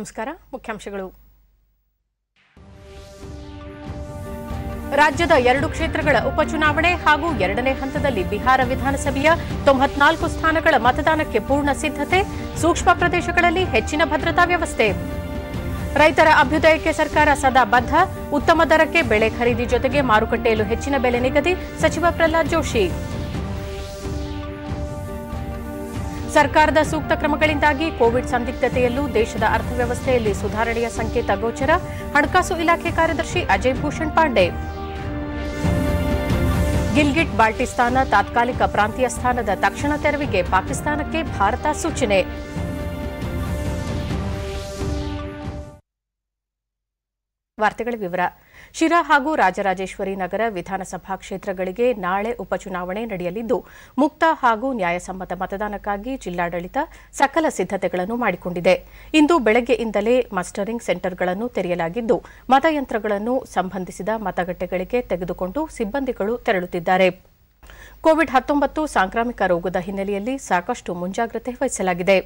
ನಮಸ್ಕಾರ, ಮುಖ್ಯಾಂಶಗಳು. ರಾಜ್ಯದ ಎರಡು ಕ್ಷೇತ್ರಗಳ ಉಪಚುನಾವಣೆ ಹಾಗೂ ಎರಡನೇ ಹಂತದಲ್ಲಿ ಬಿಹಾರ ವಿಧಾನಸಭೆಯ ತೊಂಬತ್ನಾಲ್ಕು ಸ್ಥಾನಗಳ ಮತದಾನಕ್ಕೆ ಪೂರ್ಣ ಸಿದ್ಧತೆ, ಸೂಕ್ಷ್ಮ ಪ್ರದೇಶಗಳಲ್ಲಿ ಹೆಚ್ಚಿನ ಭದ್ರತಾ ವ್ಯವಸ್ಥೆ. ರೈತರ ಅಭ್ಯುದಯಕ್ಕೆ ಸರ್ಕಾರ ಸದಾ ಬದ್ಧ, ಉತ್ತಮ ದರಕ್ಕೆ ಬೆಳೆ ಖರೀದಿ ಜೊತೆಗೆ ಮಾರುಕಟ್ಟೆಯಲ್ಲೂ ಹೆಚ್ಚಿನ ಬೆಲೆ ನಿಗದಿ, ಸಚಿವ ಪ್ರಹ್ಲಾದ್ ಜೋಶಿ. ಸರ್ಕಾರದ ಸೂಕ್ತ ಕ್ರಮಗಳಿಂದಾಗಿ ಕೋವಿಡ್ ಸಂದಿಗ್ಧತೆಯಲ್ಲೂ ದೇಶದ ಅರ್ಥವ್ಯವಸ್ಥೆಯಲ್ಲಿ ಸುಧಾರಣೆಯ ಸಂಕೇತ ಗೋಚರ. ಹಣಕಾಸು ಇಲಾಖೆ ಕಾರ್ಯದರ್ಶಿ ಅಜಯ್ ಭೂಷಣ್ ಪಾಂಡೆ. ಗಿಲ್ಗಿಟ್ ಬಾಲ್ಟಿಸ್ತಾನ ತಾತ್ಕಾಲಿಕ ಪ್ರಾಂತೀಯ ಸ್ಥಾನದ ತಕ್ಷಣ ತೆರವಿಗೆ ಪಾಕಿಸ್ತಾನಕ್ಕೆ ಭಾರತ ಸೂಚನೆ. ವಾರ್ತೆಗಳ ವಿವರ. ಶಿರಾ ಹಾಗೂ ರಾಜರಾಜೇಶ್ವರಿ ನಗರ ವಿಧಾನಸಭಾ ಕ್ಷೇತ್ರಗಳಿಗೆ ನಾಳೆ ಉಪಚುನಾವಣೆ ನಡೆಯಲಿದ್ದು, ಮುಕ್ತ ಹಾಗೂ ನ್ಯಾಯಸಮ್ಮತ ಮತದಾನಕ್ಕಾಗಿ ಜಿಲ್ಲಾಡಳಿತ ಸಕಲ ಸಿದ್ದತೆಗಳನ್ನು ಮಾಡಿಕೊಂಡಿದೆ. ಇಂದು ಬೆಳಗ್ಗೆಯಿಂದಲೇ ಮಸ್ಟರಿಂಗ್ ಸೆಂಟರ್ಗಳನ್ನು ತೆರೆಯಲಾಗಿದ್ದು, ಮತಯಂತ್ರಗಳನ್ನು ಸಂಬಂಧಿಸಿದ ಮತಗಟ್ಟೆಗಳಿಗೆ ತೆಗೆದುಕೊಂಡು ಸಿಬ್ಬಂದಿಗಳು ತೆರಳುತ್ತಿದ್ದಾರೆ. ಕೋವಿಡ್ ಹತ್ತೊಂಬತ್ತು ಸಾಂಕ್ರಾಮಿಕ ರೋಗದ ಹಿನ್ನೆಲೆಯಲ್ಲಿ ಸಾಕಷ್ಟು ಮುಂಜಾಗ್ರತೆ ವಹಿಸಲಾಗಿದೆ.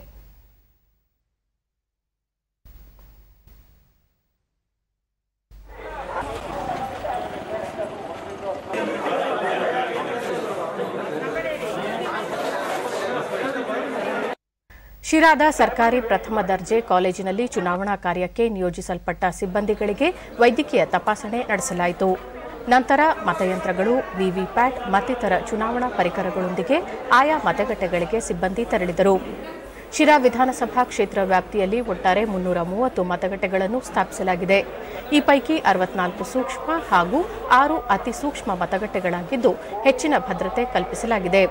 ಶಿರಾದ ಸರ್ಕಾರಿ ಪ್ರಥಮ ದರ್ಜೆ ಕಾಲೇಜಿನಲ್ಲಿ ಚುನಾವಣಾ ಕಾರ್ಯಕ್ಕೆ ನಿಯೋಜಿಸಲ್ಪಟ್ಟ ಸಿಬ್ಬಂದಿಗಳಿಗೆ ವೈದ್ಯಕೀಯ ತಪಾಸಣೆ ನಡೆಸಲಾಯಿತು. ನಂತರ ಮತಯಂತ್ರಗಳು, ವಿವಿಪ್ಯಾಟ್, ಮತ್ತಿತರ ಚುನಾವಣಾ ಪರಿಕರಗಳೊಂದಿಗೆ ಆಯಾ ಮತಗಟ್ಟೆಗಳಿಗೆ ಸಿಬ್ಬಂದಿ ತೆರಳಿದರು. ಶಿರಾ ವಿಧಾನಸಭಾ ಕ್ಷೇತ್ರ ವ್ಯಾಪ್ತಿಯಲ್ಲಿ ಒಟ್ಟಾರೆ ಮುನ್ನೂರ ಮೂವತ್ತು ಮತಗಟ್ಟೆಗಳನ್ನು ಸ್ಥಾಪಿಸಲಾಗಿದೆ. ಈ ಪೈಕಿ ಅರವತ್ನಾಲ್ಕು ಸೂಕ್ಷ್ಮ ಹಾಗೂ ಆರು ಅತಿ ಸೂಕ್ಷ್ಮ ಮತಗಟ್ಟೆಗಳಾಗಿದ್ದು ಹೆಚ್ಚಿನ ಭದ್ರತೆ ಕಲ್ಪಿಸಲಾಗಿದೆ.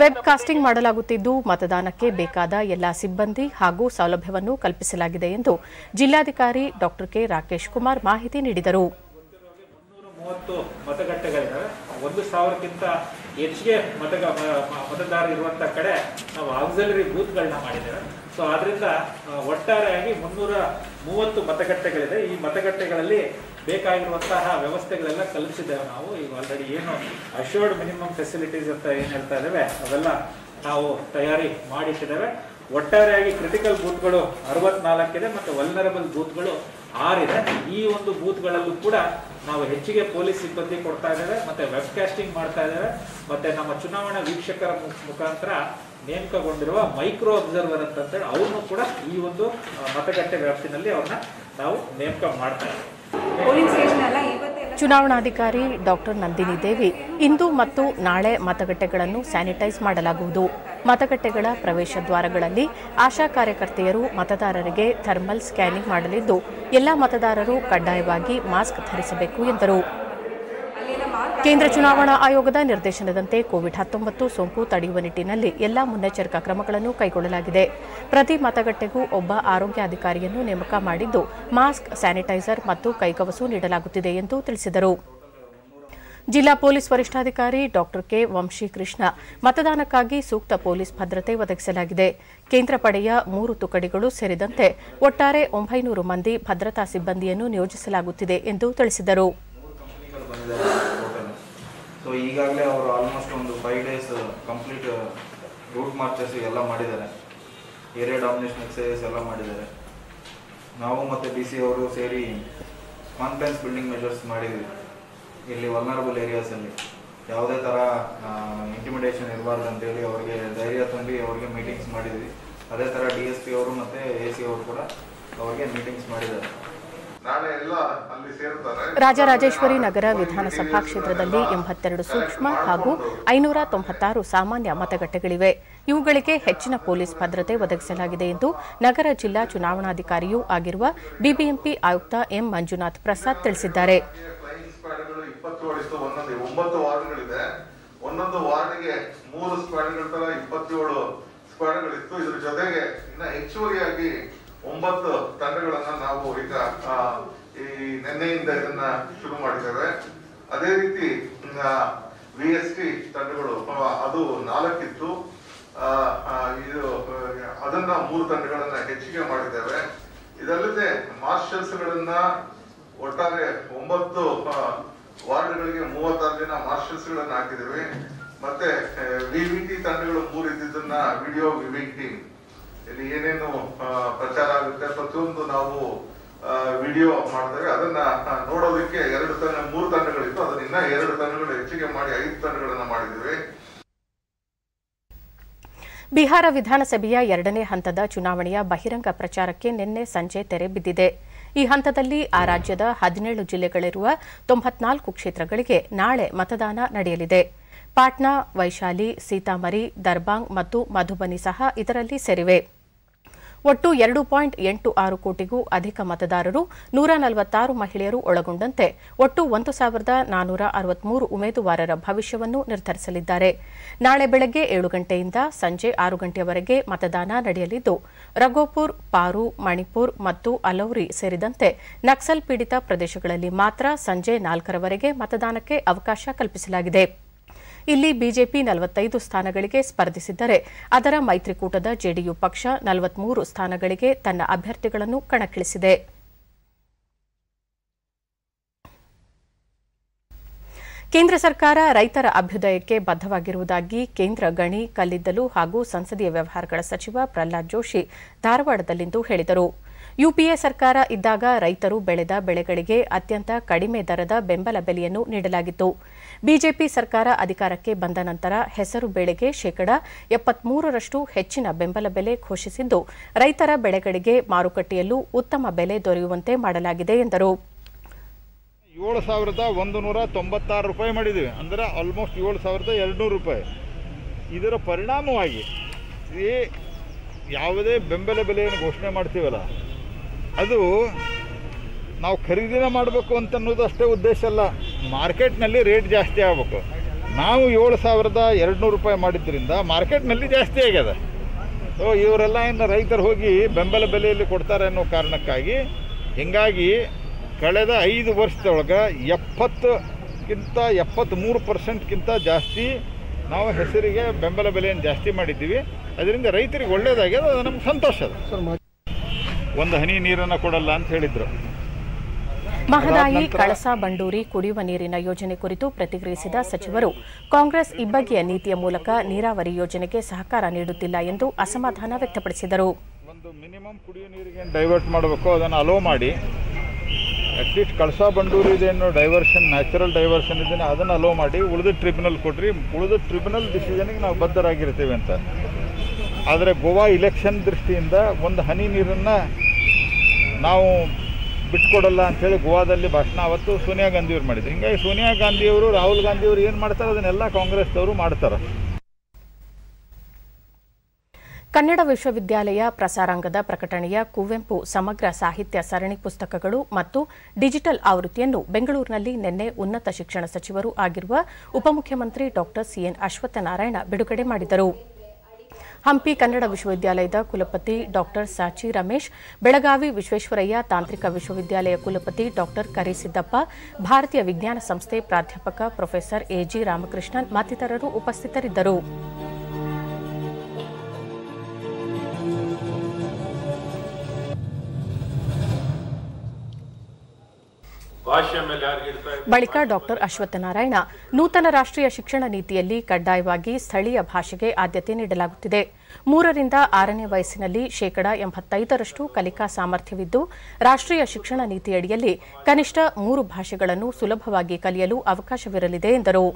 ವೆಬ್ ಕಾಸ್ಟಿಂಗ್ ಮಾಡಲಾಗುತ್ತಿದ್ದು, ಮತದಾನಕ್ಕೆ ಬೇಕಾದ ಎಲ್ಲಾ ಸಿಬ್ಬಂದಿ ಹಾಗೂ ಸೌಲಭ್ಯವನ್ನು ಕಲ್ಪಿಸಲಾಗಿದೆ ಎಂದು ಜಿಲ್ಲಾಧಿಕಾರಿ ಡಾಕ್ಟರ್ ಕೆ. ರಾಕೇಶ್ ಕುಮಾರ್ ಮಾಹಿತಿ ನೀಡಿದರು. ಒಂದು ಸಾವಿರಕ್ಕಿಂತ ಹೆಚ್ಚಿಗೆ ಮತಗ ಮತದಾರರು ಇರುವಂತ ಕಡೆ ನಾವು ಆಕ್ಸಿಲರಿ ಬೂತ್ಗಳನ್ನ ಮಾಡಿದ್ದೇವೆ. ಸೊ ಆದ್ರಿಂದ ಒಟ್ಟಾರೆಯಾಗಿ ಮುನ್ನೂರ ಮೂವತ್ತು ಮತಗಟ್ಟೆಗಳಿದೆ. ಈ ಮತಗಟ್ಟೆಗಳಲ್ಲಿ ಬೇಕಾಗಿರುವಂತಹ ವ್ಯವಸ್ಥೆಗಳೆಲ್ಲ ಕಲ್ಪಿಸಿದ್ದೇವೆ ನಾವು. ಈಗ ಆಲ್ರೆಡಿ ಏನು ಅಶ್ಯೂರ್ಡ್ ಮಿನಿಮಮ್ ಫೆಸಿಲಿಟೀಸ್ ಅಂತ ಏನು ಹೇಳ್ತಾ ಇದ್ದೇವೆ, ಅವೆಲ್ಲ ನಾವು ತಯಾರಿ ಮಾಡಿಟ್ಟಿದ್ದೇವೆ. ಒಟ್ಟಾರೆಯಾಗಿ ಕ್ರಿಟಿಕಲ್ ಬೂತ್ಗಳು ಅರವತ್ನಾಲ್ಕಿದೆ ಮತ್ತು ವಲ್ನರಬಲ್ ಬೂತ್ಗಳು ಆರಿದೆ. ಈ ಒಂದು ಬೂತ್ಗಳಲ್ಲೂ ಕೂಡ ನಾವು ಹೆಚ್ಚಿಗೆ ಪೊಲೀಸ್ ಸಿಬ್ಬಂದಿ ಕೊಡ್ತಾ ಇದ್ದೇವೆ, ಮತ್ತೆ ವೆಬ್ ಕಾಸ್ಟಿಂಗ್ ಮಾಡ್ತಾ ಇದ್ದೇವೆ, ಮತ್ತೆ ನಮ್ಮ ಚುನಾವಣಾ ವೀಕ್ಷಕರ ಮುಖಾಂತರ ನೇಮಕಗೊಂಡಿರುವ ಮೈಕ್ರೋ ಅಬ್ಸರ್ವರ್ ಅಂತ ಹೇಳಿ ಅವ್ರನ್ನು ಕೂಡ ಈ ಒಂದು ಮತಗಟ್ಟೆ ವ್ಯಾಪ್ತಿನಲ್ಲಿ ಅವ್ರನ್ನ ನಾವು ನೇಮಕ ಮಾಡ್ತಾ ಇದ್ದೇವೆ. ಚುನಾವಣಾಧಿಕಾರಿ ಡಾಕ್ಟರ್ ನಂದಿನಿ ದೇವಿ. ಇಂದು ಮತ್ತು ನಾಳೆ ಮತಗಟ್ಟೆಗಳನ್ನು ಸ್ಯಾನಿಟೈಸ್ ಮಾಡಲಾಗುವುದು. ಮತಗಟ್ಟೆಗಳ ಪ್ರವೇಶ ದ್ವಾರಗಳಲ್ಲಿ ಆಶಾ ಕಾರ್ಯಕರ್ತೆಯರು ಮತದಾರರಿಗೆ ಥರ್ಮಲ್ ಸ್ಕ್ಯಾನಿಂಗ್ ಮಾಡಲಿದ್ದು, ಎಲ್ಲ ಮತದಾರರು ಕಡ್ಡಾಯವಾಗಿ ಮಾಸ್ಕ್ ಧರಿಸಬೇಕು ಎಂದರು. ಕೇಂದ್ರ ಚುನಾವಣಾ ಆಯೋಗದ ನಿರ್ದೇಶನದಂತೆ ಕೋವಿಡ್ ಹತ್ತೊಂಬತ್ತು ಸೋಂಕು ತಡೆಯುವ ನಿಟ್ಟಿನಲ್ಲಿ ಎಲ್ಲಾ ಮುನ್ನೆಚ್ಚರಿಕಾ ಕ್ರಮಗಳನ್ನು ಕೈಗೊಳ್ಳಲಾಗಿದೆ. ಪ್ರತಿ ಮತಗಟ್ಟೆಗೂ ಒಬ್ಬ ಆರೋಗ್ಯಾಧಿಕಾರಿಯನ್ನು ನೇಮಕ ಮಾಡಿದ್ದು, ಮಾಸ್ಕ್, ಸ್ಯಾನಿಟೈಸರ್ ಮತ್ತು ಕೈಗವಸು ನೀಡಲಾಗುತ್ತಿದೆ ಎಂದು ತಿಳಿಸಿದರು. ಜಿಲ್ಲಾ ಪೊಲೀಸ್ ವರಿಷ್ಠಾಧಿಕಾರಿ ಡಾಕ್ಟರ್ ಕೆ ವಂಶೀಕೃಷ್ಣ ಮತದಾನಕ್ಕಾಗಿ ಸೂಕ್ತ ಪೊಲೀಸ್ ಭದ್ರತೆ ಒದಗಿಸಲಾಗಿದೆ. ಕೇಂದ್ರ ಪಡೆಯ ಮೂರು ತುಕಡಿಗಳು ಸೇರಿದಂತೆ ಒಟ್ಟಾರೆ ಒಂಬೈನೂರು ಮಂದಿ ಭದ್ರತಾ ಸಿಬ್ಬಂದಿಯನ್ನು ನಿಯೋಜಿಸಲಾಗುತ್ತಿದೆ ಎಂದು ತಿಳಿಸಿದರು. ಬಂದಿದ್ದಾರೆ ಹೋಟೆಲ್. ಸೊ ಈಗಾಗಲೇ ಅವರು ಆಲ್ಮೋಸ್ಟ್ ಒಂದು five days complete route marches ಎಲ್ಲ ಮಾಡಿದ್ದಾರೆ. ಏರಿಯಾ ಡಾಮಿನೇಷನ್ ಎಕ್ಸಸೈಸ್ ಎಲ್ಲ ಮಾಡಿದ್ದಾರೆ. ನಾವು ಮತ್ತು ಡಿ ಸಿ ಅವರು ಸೇರಿ ಕಾನ್ಫಿಡೆನ್ಸ್ ಬಿಲ್ಡಿಂಗ್ ಮೆಜರ್ಸ್ ಮಾಡಿದ್ವಿ ಇಲ್ಲಿ ವಲ್ನರಬಲ್ ಏರಿಯಾಸಲ್ಲಿ ಯಾವುದೇ ಥರ ಇಂಟಿಮಿಡೇಷನ್ ಇರಬಾರ್ದು ಅಂತೇಳಿ ಅವರಿಗೆ ಧೈರ್ಯ ತುಂಬಿ ಅವ್ರಿಗೆ ಮೀಟಿಂಗ್ಸ್ ಮಾಡಿದ್ವಿ ಅದೇ ಥರ ಡಿ ಎಸ್ ಪಿ ಅವರು ಮತ್ತು ಎ ಸಿ ಅವರು ಕೂಡ ಅವ್ರಿಗೆ ಮೀಟಿಂಗ್ಸ್ ಮಾಡಿದ್ದಾರೆ. ರಾಜರಾಜೇಶ್ವರಿ ನಗರ ವಿಧಾನಸಭಾ ಕ್ಷೇತ್ರದಲ್ಲಿ ಎಂಬತ್ತೆರಡು ಸೂಕ್ಷ್ಮ ಹಾಗೂ ಐನೂರ ತೊಂಬತ್ತಾರು ಸಾಮಾನ್ಯ ಮತಗಟ್ಟೆಗಳಿವೆ. ಇವುಗಳಿಗೆ ಹೆಚ್ಚಿನ ಪೊಲೀಸ್ ಭದ್ರತೆ ಒದಗಿಸಲಾಗಿದೆ ಎಂದು ನಗರ ಜಿಲ್ಲಾ ಚುನಾವಣಾಧಿಕಾರಿಯೂ ಆಗಿರುವ ಬಿಬಿಎಂಪಿ ಆಯುಕ್ತ ಎಂ ಮಂಜುನಾಥ್ ಪ್ರಸಾದ್ ತಿಳಿಸಿದ್ದಾರೆ. ಮೂರು ಒಂಬತ್ತು ತಂಡಗಳನ್ನ ನಾವು ಈಗ ಈ ನಿನ್ನೆಯಿಂದ ಇದನ್ನ ಶುರು ಮಾಡಿದ್ದೇವೆ ಅದೇ ರೀತಿ ವಿ ಎಸ್ ಟಿ ತಂಡಗಳು ಅದು ನಾಲ್ಕಿತ್ತು. ಇದು, ಅದನ್ನ ಮೂರು ತಂಡಗಳನ್ನ ಹೆಚ್ಚಿಗೆ ಮಾಡಿದ್ದೇವೆ. ಇದಲ್ಲದೆ ಮಾರ್ಷಲ್ಸ್ ಗಳನ್ನ ಒಟ್ಟಾರೆ ಒಂಬತ್ತು ವಾರ್ಡ್ಗಳಿಗೆ ಮೂವತ್ತಾರು ಜನ ಮಾರ್ಷಲ್ಸ್ ಗಳನ್ನ ಹಾಕಿದ್ದೇವೆ. ಮತ್ತೆ ಟಿ ತಂಡಗಳು ಮೂರು ಇದ್ದಿದ್ದನ್ನ, ವಿಡಿಯೋ ವಿವಿಂಗ್ ಟೀಮ್. ಇಲ್ಲಿ ಏನೇನು ಪ್ರಚಾರ ಆಗುತ್ತೆ, ಪ್ರತಿಯೊಂದು ನಾವು ವಿಡಿಯೋ ಮಾಡಿದಾಗ ಅದನ್ನ ನೋಡೋದಕ್ಕೆ ಎರಡು ತಂಡ, ಮೂರು ತಂಡಗಳಿತ್ತು. ಅದನ್ನ ಇನ್ನ ಎರಡು ತಂಡಗಳು ಹೆಚ್ಚಿಗೆ ಮಾಡಿ, ಐದು ತಂಡಗಳನ್ನ ಮಾಡಿದ್ದೀವಿ. ಬಿಹಾರ ವಿಧಾನಸಭೆಯ ಎರಡನೇ ಹಂತದ ಚುನಾವಣೆಯ ಬಹಿರಂಗ ಪ್ರಚಾರಕ್ಕೆ ನಿನ್ನೆ ಸಂಜೆ ತೆರೆ ಬಿದ್ದಿದೆ. ಈ ಹಂತದಲ್ಲಿ ಆ ರಾಜ್ಯದ ಹದಿನೇಳು ಜಿಲ್ಲೆಗಳಿರುವ ತೊಂಬತ್ನಾಲ್ಕು ಕ್ಷೇತ್ರಗಳಿಗೆ ನಾಳೆ ಮತದಾನ ನಡೆಯಲಿದೆ. ಪಾಟ್ನಾ, ವೈಶಾಲಿ, ಸೀತಾಮರಿ ದರ್ಬಾಂಗ್ ಮತ್ತು ಮಧುಬನಿ ಸಹ ಇದರಲ್ಲಿ ಸೇರಿವೆ. ಒಟ್ಟು ಎರಡು ಪಾಯಿಂಟ್ ಎಂಟು ಆರು ಕೋಟಿಗೂ ಅಧಿಕ ಮತದಾರರು, ನೂರ ನಲವತ್ತಾರು ಮಹಿಳೆಯರು ಒಳಗೊಂಡಂತೆ ಒಟ್ಟು ಒಂದು ಸಾವಿರದ ನಾನೂರ ಅರವತ್ಮೂರು ಉಮೇದುವಾರರ ಭವಿಷ್ಯವನ್ನು ನಿರ್ಧರಿಸಲಿದ್ದಾರೆ. ನಾಳೆ ಬೆಳಗ್ಗೆ ಏಳು ಗಂಟೆಯಿಂದ ಸಂಜೆ ಆರು ಗಂಟೆಯವರೆಗೆ ಮತದಾನ ನಡೆಯಲಿದ್ದು, ರಘೋಪುರ್, ಪಾರು, ಮಣಿಪುರ್ ಮತ್ತು ಅಲೌರಿ ಸೇರಿದಂತೆ ನಕ್ಸಲ್ ಪೀಡಿತ ಪ್ರದೇಶಗಳಲ್ಲಿ ಮಾತ್ರ ಸಂಜೆ ನಾಲ್ಕರವರೆಗೆ ಮತದಾನಕ್ಕೆ ಅವಕಾಶ ಕಲ್ಪಿಸಲಾಗಿದೆ. ಇಲ್ಲಿ ಬಿಜೆಪಿ ನಲವತ್ತೈದು ಸ್ಥಾನಗಳಿಗೆ ಸ್ಪರ್ಧಿಸಿದ್ದರೆ ಅದರ ಮೈತ್ರಿಕೂಟದ ಜೆಡಿಯು ಪಕ್ಷ ನಲವತ್ಮೂರು ಸ್ಥಾನಗಳಿಗೆ ತನ್ನ ಅಭ್ಯರ್ಥಿಗಳನ್ನು ಕಣಕ್ಕಿಳಿಸಿದೆ. ಕೇಂದ್ರ ಸರ್ಕಾರ ರೈತರ ಅಭ್ಯುದಯಕ್ಕೆ ಬದ್ಧವಾಗಿರುವುದಾಗಿ ಕೇಂದ್ರ ಗಣಿ, ಕಲ್ಲಿದ್ದಲು ಹಾಗೂ ಸಂಸದೀಯ ವ್ಯವಹಾರಗಳ ಸಚಿವ ಪ್ರಹ್ಲಾದ್ ಜೋಶಿ ಧಾರವಾಡದಲ್ಲಿಂದು ಹೇಳಿದರು. ಯುಪಿಎ ಸರ್ಕಾರ ಇದ್ದಾಗ ರೈತರು ಬೆಳೆದ ಬೆಳೆಗಳಿಗೆ ಅತ್ಯಂತ ಕಡಿಮೆ ದರದ ಬೆಂಬಲ ಬೆಲೆಯನ್ನು ನೀಡಲಾಗಿತ್ತು. ಬಿಜೆಪಿ ಸರ್ಕಾರ ಅಧಿಕಾರಕ್ಕೆ ಬಂದ ನಂತರ ಹೆಸರು ಬೆಳೆಗೆ ಶೇಕಡ ಎಪ್ಪತ್ಮೂರರಷ್ಟು ಹೆಚ್ಚಿನ ಬೆಂಬಲ ಬೆಲೆ ಘೋಷಿಸಿದ್ದು, ರೈತರ ಬೆಳೆಗಳಿಗೆ ಮಾರುಕಟ್ಟೆಯಲ್ಲೂ ಉತ್ತಮ ಬೆಲೆ ದೊರೆಯುವಂತೆ ಮಾಡಲಾಗಿದೆ ಎಂದರು. ಏಳು ಸಾವಿರದ ಒಂದು ನೂರ ತೊಂಬತ್ತಾರು ರೂಪಾಯಿ ಮಾಡಿದ್ದೀವಿ. ಅಂದರೆ ಆಲ್ಮೋಸ್ಟ್ ಏಳು ಸಾವಿರದ ಎರಡುನೂರು ರೂಪಾಯಿ. ಇದರ ಪರಿಣಾಮವಾಗಿ ಈ ಯಾವುದೇ ಬೆಂಬಲ ಬೆಲೆಯನ್ನು ಘೋಷಣೆ ಮಾಡ್ತೀವಲ್ಲ, ಅದು ನಾವು ಖರೀದಿನ ಮಾಡಬೇಕು ಅಂತ ಅನ್ನೋದು ಅಷ್ಟೇ ಉದ್ದೇಶ ಅಲ್ಲ. ಮಾರ್ಕೆಟ್ನಲ್ಲಿ ರೇಟ್ ಜಾಸ್ತಿ ಆಗಬೇಕು. ನಾವು ಏಳು ಸಾವಿರದ ಎರಡುನೂರು ರೂಪಾಯಿ ಮಾಡಿದ್ರಿಂದ ಮಾರ್ಕೆಟ್ನಲ್ಲಿ ಜಾಸ್ತಿ ಆಗ್ಯದ. ಸೊ ಇವರೆಲ್ಲ ಏನು ರೈತರು ಹೋಗಿ ಬೆಂಬಲ ಬೆಲೆಯಲ್ಲಿ ಕೊಡ್ತಾರೆ ಅನ್ನೋ ಕಾರಣಕ್ಕಾಗಿ ಹೀಗಾಗಿ ಕಳೆದ ಐದು ವರ್ಷದೊಳಗೆ ಎಪ್ಪತ್ತಕ್ಕಿಂತ ಎಪ್ಪತ್ತ್ಮೂರು ಪರ್ಸೆಂಟ್ಗಿಂತ ಜಾಸ್ತಿ ನಾವು ಹೆಸರಿಗೆ ಬೆಂಬಲ ಬೆಲೆಯನ್ನು ಜಾಸ್ತಿ ಮಾಡಿದ್ದೀವಿ. ಅದರಿಂದ ರೈತರಿಗೆ ಒಳ್ಳೆಯದಾಗ್ಯದ ಅದು ನಮ್ಗೆ ಸಂತೋಷ ಅದು. ಒಂದು ಹನಿ ನೀರನ್ನು ಕೊಡಲ್ಲ ಅಂತ ಹೇಳಿದರು. ಮಹದಾಯಿ ಕಳಸಾ ಬಂಡೂರಿ ಕುಡಿಯುವ ನೀರಿನ ಯೋಜನೆ ಕುರಿತು ಪ್ರತಿಕ್ರಿಯಿಸಿದ ಸಚಿವರು, ಕಾಂಗ್ರೆಸ್ ಇಬ್ಬಗೆಯ ನೀತಿಯ ಮೂಲಕ ನೀರಾವರಿ ಯೋಜನೆಗೆ ಸಹಕಾರ ನೀಡುತ್ತಿಲ್ಲ ಎಂದು ಅಸಮಾಧಾನ ವ್ಯಕ್ತಪಡಿಸಿದರು. ಒಂದು ಮಿನಿಮಮ್ ಕುಡಿಯುವ ನೀರಿಗೆ ಡೈವರ್ಟ್ ಮಾಡಬೇಕು ಅದನ್ನು ಅಲೋ ಮಾಡಿ ಅಟ್ಲೀಸ್ಟ್ ಕಳಸಾ ಬಂಡೂರಿ ಇದೇನು ಡೈವರ್ಷನ್ ನ್ಯಾಚುರಲ್ ಡೈವರ್ಷನ್ ಇದನ್ನು ಅದನ್ನು ಅಲೋ ಮಾಡಿ, ಉಳಿದ ಟ್ರಿಬ್ಯುನಲ್ ಕೊಡ್ರಿ, ಉಳಿದ ಟ್ರಿಬ್ಯುನಲ್ ಡಿಸಿಷನ್ಗೆ ನಾವು ಬದ್ಧರಾಗಿರ್ತೀವಿ ಅಂತ. ಆದರೆ ಗೋವಾ ಇಲೆಕ್ಷನ್ ದೃಷ್ಟಿಯಿಂದ ಒಂದು ಹನಿ ನೀರನ್ನು ನಾವು ಬಿಟ್ಕೊಡಲ್ಲ ಅಂಥೇಳಿ ಗೋವಾದಲ್ಲಿ ಭಾಷಣ ಅವತ್ತು ಸೋನಿಯಾ ಗಾಂಧಿಯವರು ಮಾಡಿದ್ರು. ಹಿಂಗಾಗಿ ಸೋನಿಯಾ ಗಾಂಧಿಯವರು ರಾಹುಲ್ ಗಾಂಧಿಯವರು ಏನು ಮಾಡ್ತಾರೆ ಅದನ್ನೆಲ್ಲ ಕಾಂಗ್ರೆಸ್ದವರು ಮಾಡ್ತಾರೆ. ಕನ್ನಡ ವಿಶ್ವವಿದ್ಯಾಲಯ ಪ್ರಸಾರಾಂಗದ ಪ್ರಕಟಣೆಯ ಕುವೆಂಪು ಸಮಗ್ರ ಸಾಹಿತ್ಯ ಸರಣಿ ಪುಸ್ತಕಗಳು ಮತ್ತು ಡಿಜಿಟಲ್ ಆವೃತ್ತಿಯನ್ನು ಬೆಂಗಳೂರಿನಲ್ಲಿ ನಿನ್ನೆ ಉನ್ನತ ಶಿಕ್ಷಣ ಸಚಿವರು ಆಗಿರುವ ಉಪಮುಖ್ಯಮಂತ್ರಿ ಡಾ ಸಿಎನ್ ಅಶ್ವತ್ಥನಾರಾಯಣ ಬಿಡುಗಡೆ ಮಾಡಿದರು. ಹಂಪಿ ಕನ್ನಡ ವಿಶ್ವವಿದ್ಯಾಲಯದ ಕುಲಪತಿ ಡಾಕ್ಟರ್ ಸಾಚಿ ರಮೇಶ್, ಬೆಳಗಾವಿ ವಿಶ್ವೇಶ್ವರಯ್ಯ ತಾಂತ್ರಿಕ ವಿಶ್ವವಿದ್ಯಾಲಯ ಕುಲಪತಿ ಡಾಕ್ಟರ್ ಕರಿಸಿದ್ದಪ್ಪ, ಭಾರತೀಯ ವಿಜ್ಞಾನ ಸಂಸ್ಥೆ ಪ್ರಾಧ್ಯಾಪಕ ಪ್ರೊಫೆಸರ್ ಎಜಿ ರಾಮಕೃಷ್ಣನ್ ಮತ್ತಿತರರು ಉಪಸ್ಥಿತರಿದ್ದರು. ಬಳಿಕ ಡಾಕ್ಟರ್ ಅಶ್ವತ್ಥನಾರಾಯಣ ನೂತನ ರಾಷ್ಟ್ರೀಯ ಶಿಕ್ಷಣ ನೀತಿಯಲ್ಲಿ ಕಡ್ಡಾಯವಾಗಿ ಸ್ಥಳೀಯ ಭಾಷೆಗೆ ಆದ್ಯತೆ ನೀಡಲಾಗುತ್ತಿದೆ. ಮೂರರಿಂದ ಆರನೇ ವಯಸ್ಸಿನಲ್ಲಿ ಶೇಕಡಾ ಎಂಬತ್ತೈದರಷ್ಟು ಕಲಿಕಾ ಸಾಮರ್ಥ್ಯವಿದ್ದು ರಾಷ್ಟ್ರೀಯ ಶಿಕ್ಷಣ ನೀತಿಯಡಿಯಲ್ಲಿ ಕನಿಷ್ಠ ಮೂರು ಭಾಷೆಗಳನ್ನು ಸುಲಭವಾಗಿ ಕಲಿಯಲು ಅವಕಾಶವಿರಲಿದೆ ಎಂದರು.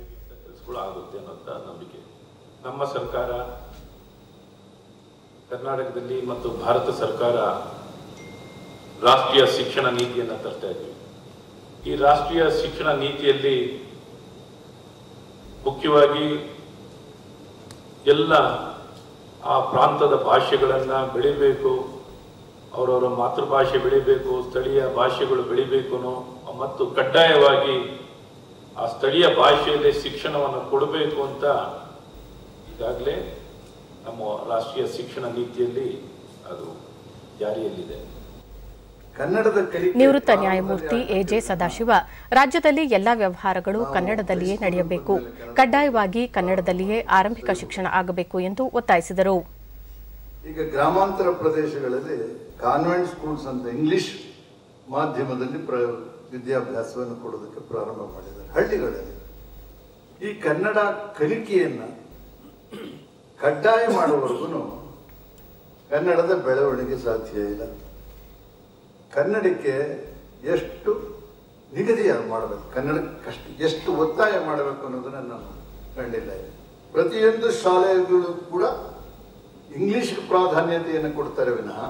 ನಮ್ಮ ಸರ್ಕಾರ ಕರ್ನಾಟಕದಲ್ಲಿ ಮತ್ತು ಭಾರತ ಸರ್ಕಾರ ರಾಷ್ಟ್ರೀಯ ಶಿಕ್ಷಣ ನೀತಿಯನ್ನು ತರ್ತಾ ಇದ್ದೀವಿ ಈ ರಾಷ್ಟ್ರೀಯ ಶಿಕ್ಷಣ ನೀತಿಯಲ್ಲಿ ಮುಖ್ಯವಾಗಿ ಎಲ್ಲ ಆ ಪ್ರಾಂತದ ಭಾಷೆಗಳನ್ನು ಬೆಳಿಬೇಕು, ಅವರವರ ಮಾತೃಭಾಷೆ ಬೆಳಿಬೇಕು, ಸ್ಥಳೀಯ ಭಾಷೆಗಳು ಬೆಳಿಬೇಕು ಮತ್ತು ಕಡ್ಡಾಯವಾಗಿ ಆ ಸ್ಥಳೀಯ ಭಾಷೆಯಲ್ಲಿ ಶಿಕ್ಷಣವನ್ನು ಕೊಡಬೇಕು ಅಂತ ಈಗಾಗಲೇ ನಮ್ಮ ರಾಷ್ಟ್ರೀಯ ಶಿಕ್ಷಣ ನೀತಿಯಲ್ಲಿ ಅದು ಜಾರಿಯಲ್ಲಿದೆ. ನಿವೃತ್ತ ನ್ಯಾಯಮೂರ್ತಿ ಎಜೆ ಸದಾಶಿವ ರಾಜ್ಯದಲ್ಲಿ ಎಲ್ಲಾ ವ್ಯವಹಾರಗಳು ಕನ್ನಡದಲ್ಲಿಯೇ ನಡೆಯಬೇಕು. ಕಡ್ಡಾಯವಾಗಿ ಕನ್ನಡದಲ್ಲಿಯೇ ಆರಂಭಿಕ ಶಿಕ್ಷಣ ಆಗಬೇಕು ಎಂದು ಒತ್ತಾಯಿಸಿದರು. ಈಗ ಗ್ರಾಮಾಂತರ ಪ್ರದೇಶಗಳಲ್ಲಿ ಕಾನ್ವೆಂಟ್ ಸ್ಕೂಲ್ಸ್ ಅಂತ ಇಂಗ್ಲಿಷ್ ಮಾಧ್ಯಮದಲ್ಲಿ ವಿದ್ಯಾಭ್ಯಾಸವನ್ನು ಕೊಡೋದಕ್ಕೆ ಪ್ರಾರಂಭ ಮಾಡಿದ್ದಾರೆ. ಹಳ್ಳಿಗಳಲ್ಲಿ ಈ ಕನ್ನಡ ಕಲಿಕೆಯನ್ನ ಕಡ್ಡಾಯ ಮಾಡುವವರೆಗೂ ಕನ್ನಡದ ಬೆಳವಣಿಗೆ ಸಾಧ್ಯ ಇಲ್ಲ. ಕನ್ನಡಕ್ಕೆ ಎಷ್ಟು ನಿಗದಿಯ ಮಾಡಬೇಕು ಕನ್ನಡಕ್ಕಷ್ಟು ಎಷ್ಟು ಒತ್ತಾಯ ಮಾಡಬೇಕು ಅನ್ನೋದನ್ನ ನಾನು ಕಂಡಿಲ್ಲ ಪ್ರತಿಯೊಂದು ಶಾಲೆಗಳು ಕೂಡ ಇಂಗ್ಲಿಷ್ಗೆ ಪ್ರಾಧಾನ್ಯತೆಯನ್ನು ಕೊಡ್ತಾರೆ ವಿನಃ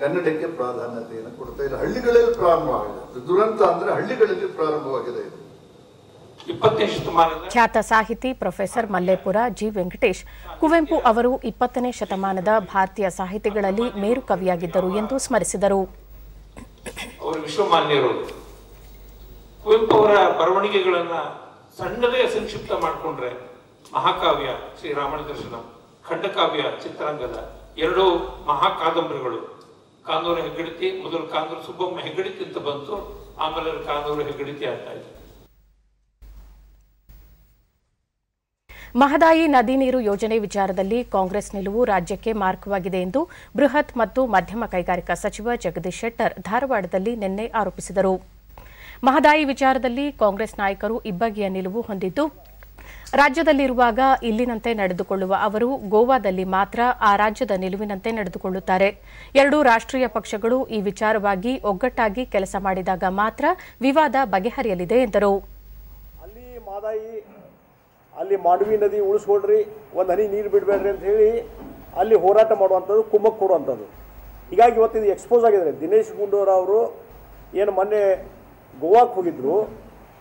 ಕನ್ನಡಕ್ಕೆ ಪ್ರಾಧಾನ್ಯತೆಯನ್ನು ಕೊಡ್ತಾ ಇಲ್ಲ. ಹಳ್ಳಿಗಳಲ್ಲಿ ಪ್ರಾರಂಭವಾಗಿದೆ ದುರಂತ ಅಂದ್ರೆ ಹಳ್ಳಿಗಳಲ್ಲಿ ಪ್ರಾರಂಭವಾಗಿದೆ ಇದು. ಖ್ಯಾತ ಸಾಹಿತಿ ಪ್ರೊಫೆಸರ್ ಮಲ್ಲೇಪುರ ಜಿ. ವೆಂಕಟೇಶ್ ಕುವೆಂಪು ಅವರು ಇಪ್ಪತ್ತನೇ ಶತಮಾನದ ಭಾರತೀಯ ಸಾಹಿತಿಗಳಲ್ಲಿ ಮೇರು ಕವಿಯಾಗಿದ್ದರು ಎಂದು ಸ್ಮರಿಸಿದರು. ಅವರು ವಿಶ್ವಮಾನ್ಯರು. ಕುವೆಂಪು ಅವರ ಬರವಣಿಗೆಗಳನ್ನ ಸಣ್ಣದೇ ಸಂಕ್ಷಿಪ್ತ ಮಾಡಿಕೊಂಡ್ರೆ ಮಹಾಕಾವ್ಯ ಶ್ರೀರಾಮನ ದರ್ಶನ ಖಂಡಕಾವ್ಯ ಚಿತ್ರಾಂಗದ ಎರಡು ಮಹಾಕಾದಂಬರಿಗಳು ಕಾನೂರು ಹೆಗ್ಗಡಿತಿ, ಮೊದಲು ಕಾನೂರು ಸುಬ್ಬಮ್ಮ ಹೆಗ್ಗಡಿತಿ ಅಂತ ಬಂತು, ಆಮೇಲೆ ಕಾನೂರು ಹೆಗ್ಗಡಿತಿ ಆಗ್ತಾ ಇದೆ ಮಹದಾಯಿ ನದಿ ನೀರು ಯೋಜನೆ ವಿಚಾರದಲ್ಲಿ ಕಾಂಗ್ರೆಸ್ ನಿಲುವು ರಾಜ್ಯಕ್ಕೆ ಮಾರ್ಗವಾಗಿದೆ ಎಂದು ಬೃಹತ್ ಮತ್ತು ಮಧ್ಯಮ ಕೈಗಾರಿಕಾ ಸಚಿವ ಜಗದೀಶ್ ಶೆಟ್ಟರ್ ಧಾರವಾಡದಲ್ಲಿ ನಿನ್ನೆ ಆರೋಪಿಸಿದರು. ಮಹದಾಯಿ ವಿಚಾರದಲ್ಲಿ ಕಾಂಗ್ರೆಸ್ ನಾಯಕರು ಇಬ್ಬಗೆಯ ನಿಲುವು ಹೊಂದಿದ್ದು, ರಾಜ್ಯದಲ್ಲಿರುವಾಗ ಇಲ್ಲಿನಂತೆ ನಡೆದುಕೊಳ್ಳುವ ಅವರು ಗೋವಾದಲ್ಲಿ ಮಾತ್ರ ಆ ರಾಜ್ಯದ ನಿಲುವಿನಂತೆ ನಡೆದುಕೊಳ್ಳುತ್ತಾರೆ. ಎರಡೂ ರಾಷ್ಟ್ರೀಯ ಪಕ್ಷಗಳು ಈ ವಿಚಾರವಾಗಿ ಒಗ್ಗಟ್ಟಾಗಿ ಕೆಲಸ ಮಾಡಿದಾಗ ಮಾತ್ರ ವಿವಾದ ಬಗೆಹರಿಯಲಿದೆ ಎಂದರು. ಅಲ್ಲಿ ಮಾಡವಿ ನದಿ ಉಳಿಸ್ಕೊಡ್ರಿ, ಒಂದು ಹನಿ ನೀರು ಬಿಡಬೇಡ್ರಿ ಅಂತ ಹೇಳಿ ಅಲ್ಲಿ ಹೋರಾಟ ಮಾಡುವಂಥದ್ದು ಕುಮ್ಮಕ್ಕೆ ಕೊಡುವಂಥದ್ದು. ಹೀಗಾಗಿ ಇವತ್ತು ಇದು ಎಕ್ಸ್ಪೋಸ್ ಆಗಿದ್ದಾರೆ. ದಿನೇಶ್ ಗುಂಡೂರಾವರು ಏನು ಮೊನ್ನೆ ಗೋವಾಕ್ಕೆ ಹೋಗಿದ್ರು.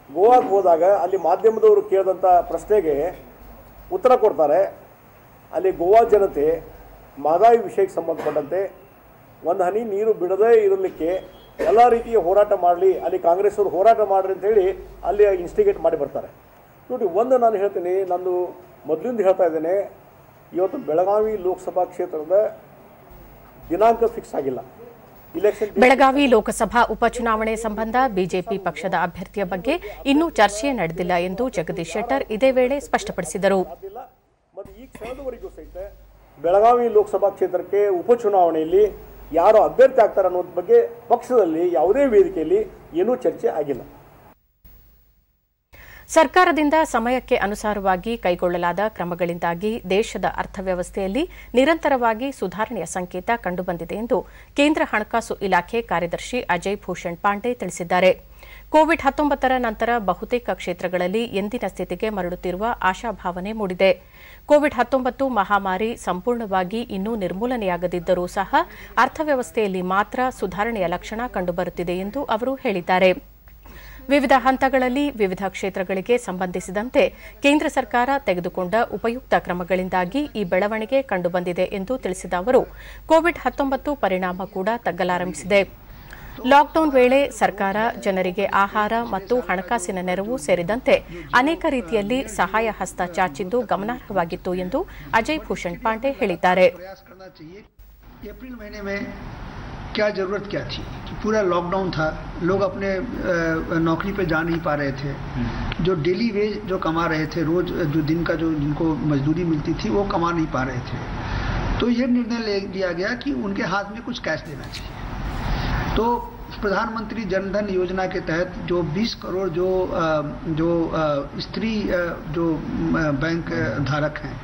ಗೋವಾಕ್ಕೆ ಹೋದಾಗ ಅಲ್ಲಿ ಮಾಧ್ಯಮದವರು ಕೇಳಿದಂಥ ಪ್ರಶ್ನೆಗೆ ಉತ್ತರ ಕೊಡ್ತಾರೆ. ಅಲ್ಲಿ ಗೋವಾ ಜನತೆ ಮಾದಾಯಿ ವಿಷಯಕ್ಕೆ ಸಂಬಂಧಪಟ್ಟಂತೆ ಒಂದು ಹನಿ ನೀರು ಬಿಡದೇ ಇರಲಿಕ್ಕೆ ಎಲ್ಲ ರೀತಿಯ ಹೋರಾಟ ಮಾಡಲಿ, ಅಲ್ಲಿ ಕಾಂಗ್ರೆಸ್ ಅವರು ಹೋರಾಟ ಮಾಡ್ರಿ ಅಂತ ಹೇಳಿ ಅಲ್ಲಿ ಇನ್ಸ್ಟಿಗೇಟ್ ಮಾಡಿ ಬರ್ತಾರೆ. ನೋಡಿ ಒಂದು ನಾನು ಹೇಳ್ತೀನಿ ನಂದು ಮೊದಲಿಂದ ಹೇಳ್ತಾ ಇದ್ದೇನೆ ಇವತ್ತು ಬೆಳಗಾವಿ ಲೋಕಸಭಾ ಕ್ಷೇತ್ರದ ದಿನಾಂಕ ಫಿಕ್ಸ್ ಆಗಿಲ್ಲ. ಇಲೆಕ್ಷನ್ ಬೆಳಗಾವಿ ಲೋಕಸಭಾ ಉಪಚುನಾವಣೆ ಸಂಬಂಧ ಬಿಜೆಪಿ ಪಕ್ಷದ ಅಭ್ಯರ್ಥಿಯ ಬಗ್ಗೆ ಇನ್ನೂ ಚರ್ಚೆ ನಡೆದಿಲ್ಲ ಎಂದು ಜಗದೀಶ್ ಶೆಟ್ಟರ್ ಇದೇ ವೇಳೆ ಸ್ಪಷ್ಟಪಡಿಸಿದರು. ಸಾಧ್ಯವಿಲ್ಲ ಮತ್ತು ಈ ಕ್ಷಣದವರೆಗೂ ಸಹಿತ ಬೆಳಗಾವಿ ಲೋಕಸಭಾ ಕ್ಷೇತ್ರಕ್ಕೆ ಉಪಚುನಾವಣೆಯಲ್ಲಿ ಯಾರು ಅಭ್ಯರ್ಥಿ ಆಗ್ತಾರೆ ಅನ್ನೋದ್ರ ಬಗ್ಗೆ ಪಕ್ಷದಲ್ಲಿ ಯಾವುದೇ ವೇದಿಕೆಯಲ್ಲಿ ಏನೂ ಚರ್ಚೆ ಆಗಿಲ್ಲ. ಸರ್ಕಾರದಿಂದ ಸಮಯಕ್ಕೆ ಅನುಸಾರವಾಗಿ ಕೈಗೊಳ್ಳಲಾದ ಕ್ರಮಗಳಿಂದಾಗಿ ದೇಶದ ಅರ್ಥವ್ಯವಸ್ಥೆಯಲ್ಲಿ ನಿರಂತರವಾಗಿ ಸುಧಾರಣೆಯ ಸಂಕೇತ ಕಂಡುಬಂದಿದೆ ಎಂದು ಕೇಂದ್ರ ಹಣಕಾಸು ಇಲಾಖೆ ಕಾರ್ಯದರ್ಶಿ ಅಜಯ್ ಭೂಷಣ್ ಪಾಂಡೆ ತಿಳಿಸಿದ್ದಾರೆ. ಕೋವಿಡ್ ಹತ್ತೊಂಬತ್ತರ ನಂತರ ಬಹುತೇಕ ಕ್ಷೇತ್ರಗಳಲ್ಲಿ ಎಂದಿನ ಸ್ಥಿತಿಗೆ ಮರಳುತ್ತಿರುವ ಆಶಾಭಾವನೆ ಮೂಡಿದೆ. ಕೋವಿಡ್ ಹತ್ತೊಂಬತ್ತು ಮಹಾಮಾರಿ ಸಂಪೂರ್ಣವಾಗಿ ಇನ್ನೂ ನಿರ್ಮೂಲನೆಯಾಗದಿದ್ದರೂ ಸಹ ಅರ್ಥವ್ಯವಸ್ಥೆಯಲ್ಲಿ ಮಾತ್ರ ಸುಧಾರಣೆಯ ಲಕ್ಷಣ ಕಂಡುಬರುತ್ತಿದೆ ಎಂದು ಅವರು ಹೇಳಿದ್ದಾರೆ. ವಿವಿಧ ಹಂತಗಳಲ್ಲಿ ವಿವಿಧ ಕ್ಷೇತ್ರಗಳಿಗೆ ಸಂಬಂಧಿಸಿದಂತೆ ಕೇಂದ್ರ ಸರ್ಕಾರ ತೆಗೆದುಕೊಂಡ ಉಪಯುಕ್ತ ಕ್ರಮಗಳಿಂದಾಗಿ ಈ ಬೆಳವಣಿಗೆ ಕಂಡುಬಂದಿದೆ ಎಂದು ತಿಳಿಸಿದ ಅವರು, ಕೋವಿಡ್ ಹತ್ತೊಂಬತ್ತು ಪರಿಣಾಮ ಕೂಡ ತಗ್ಗಲಾರಂಭಿಸಿದೆ. ಲಾಕ್ಡೌನ್ ವೇಳೆ ಸರ್ಕಾರ ಜನರಿಗೆ ಆಹಾರ ಮತ್ತು ಹಣಕಾಸಿನ ನೆರವು ಸೇರಿದಂತೆ ಅನೇಕ ರೀತಿಯಲ್ಲಿ ಸಹಾಯ ಹಸ್ತ ಚಾಚಿದ್ದು ಗಮನಾರ್ಹವಾಗಿತ್ತು ಎಂದು ಅಜಯ್ ಭೂಷಣ್ ಪಾಂಡೆ ಹೇಳಿದ್ದಾರೆ. पूरा लॉकडाउन था लोग अपने नौकरी पे जा नहीं पा रहे थे। जो डेली वेज जो कमा रहे थे रोज जो दिन का जो जिनको मजदूरी मिलती थी वो कमा नहीं पा रहे थे। तो ये निर्णय ले लिया गया कि उनके हाथ में कुछ कैश देना चाहिए। तो प्रधानमंत्री जनधन योजना के तहत जो 20 करोड़ जो जो स्त्री जो बैंक धारक हैं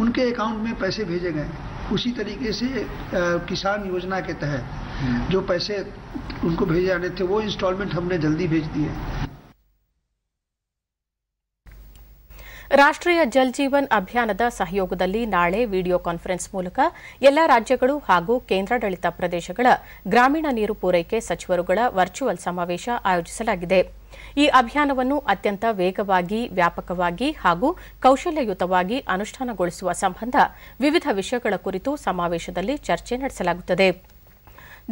उनके अकाउंट में पैसे भेजे गए। उसी तरीके से आ, किसान योजना के तहत जो पैसे उनको भेजे जाने थे वो इंस्टॉलमेंट हमने जल्दी भेज दिए। ರಾಷ್ಟ್ರೀಯ ಜಲ್ ಜೀವನ್ ಅಭಿಯಾನದ ಸಹಯೋಗದಲ್ಲಿ ನಾಳೆ ವಿಡಿಯೋ ಕಾನ್ಫರೆನ್ಸ್ ಮೂಲಕ ಎಲ್ಲ ರಾಜ್ಯಗಳು ಹಾಗೂ ಕೇಂದ್ರಾಡಳಿತ ಪ್ರದೇಶಗಳ ಗ್ರಾಮೀಣ ನೀರು ಪೂರೈಕೆ ಸಚಿವರುಗಳ ವರ್ಚುವಲ್ ಸಮಾವೇಶ ಆಯೋಜಿಸಲಾಗಿದೆ. ಈ ಅಭಿಯಾನವನ್ನು ಅತ್ಯಂತ ವೇಗವಾಗಿ, ವ್ಯಾಪಕವಾಗಿ ಹಾಗೂ ಕೌಶಲ್ಯಯುತವಾಗಿ ಅನುಷ್ಠಾನಗೊಳಿಸುವ ಸಂಬಂಧ ವಿವಿಧ ವಿಷಯಗಳ ಕುರಿತು ಸಮಾವೇಶದಲ್ಲಿ ಚರ್ಚೆ ನಡೆಸಲಾಗುತ್ತದೆ.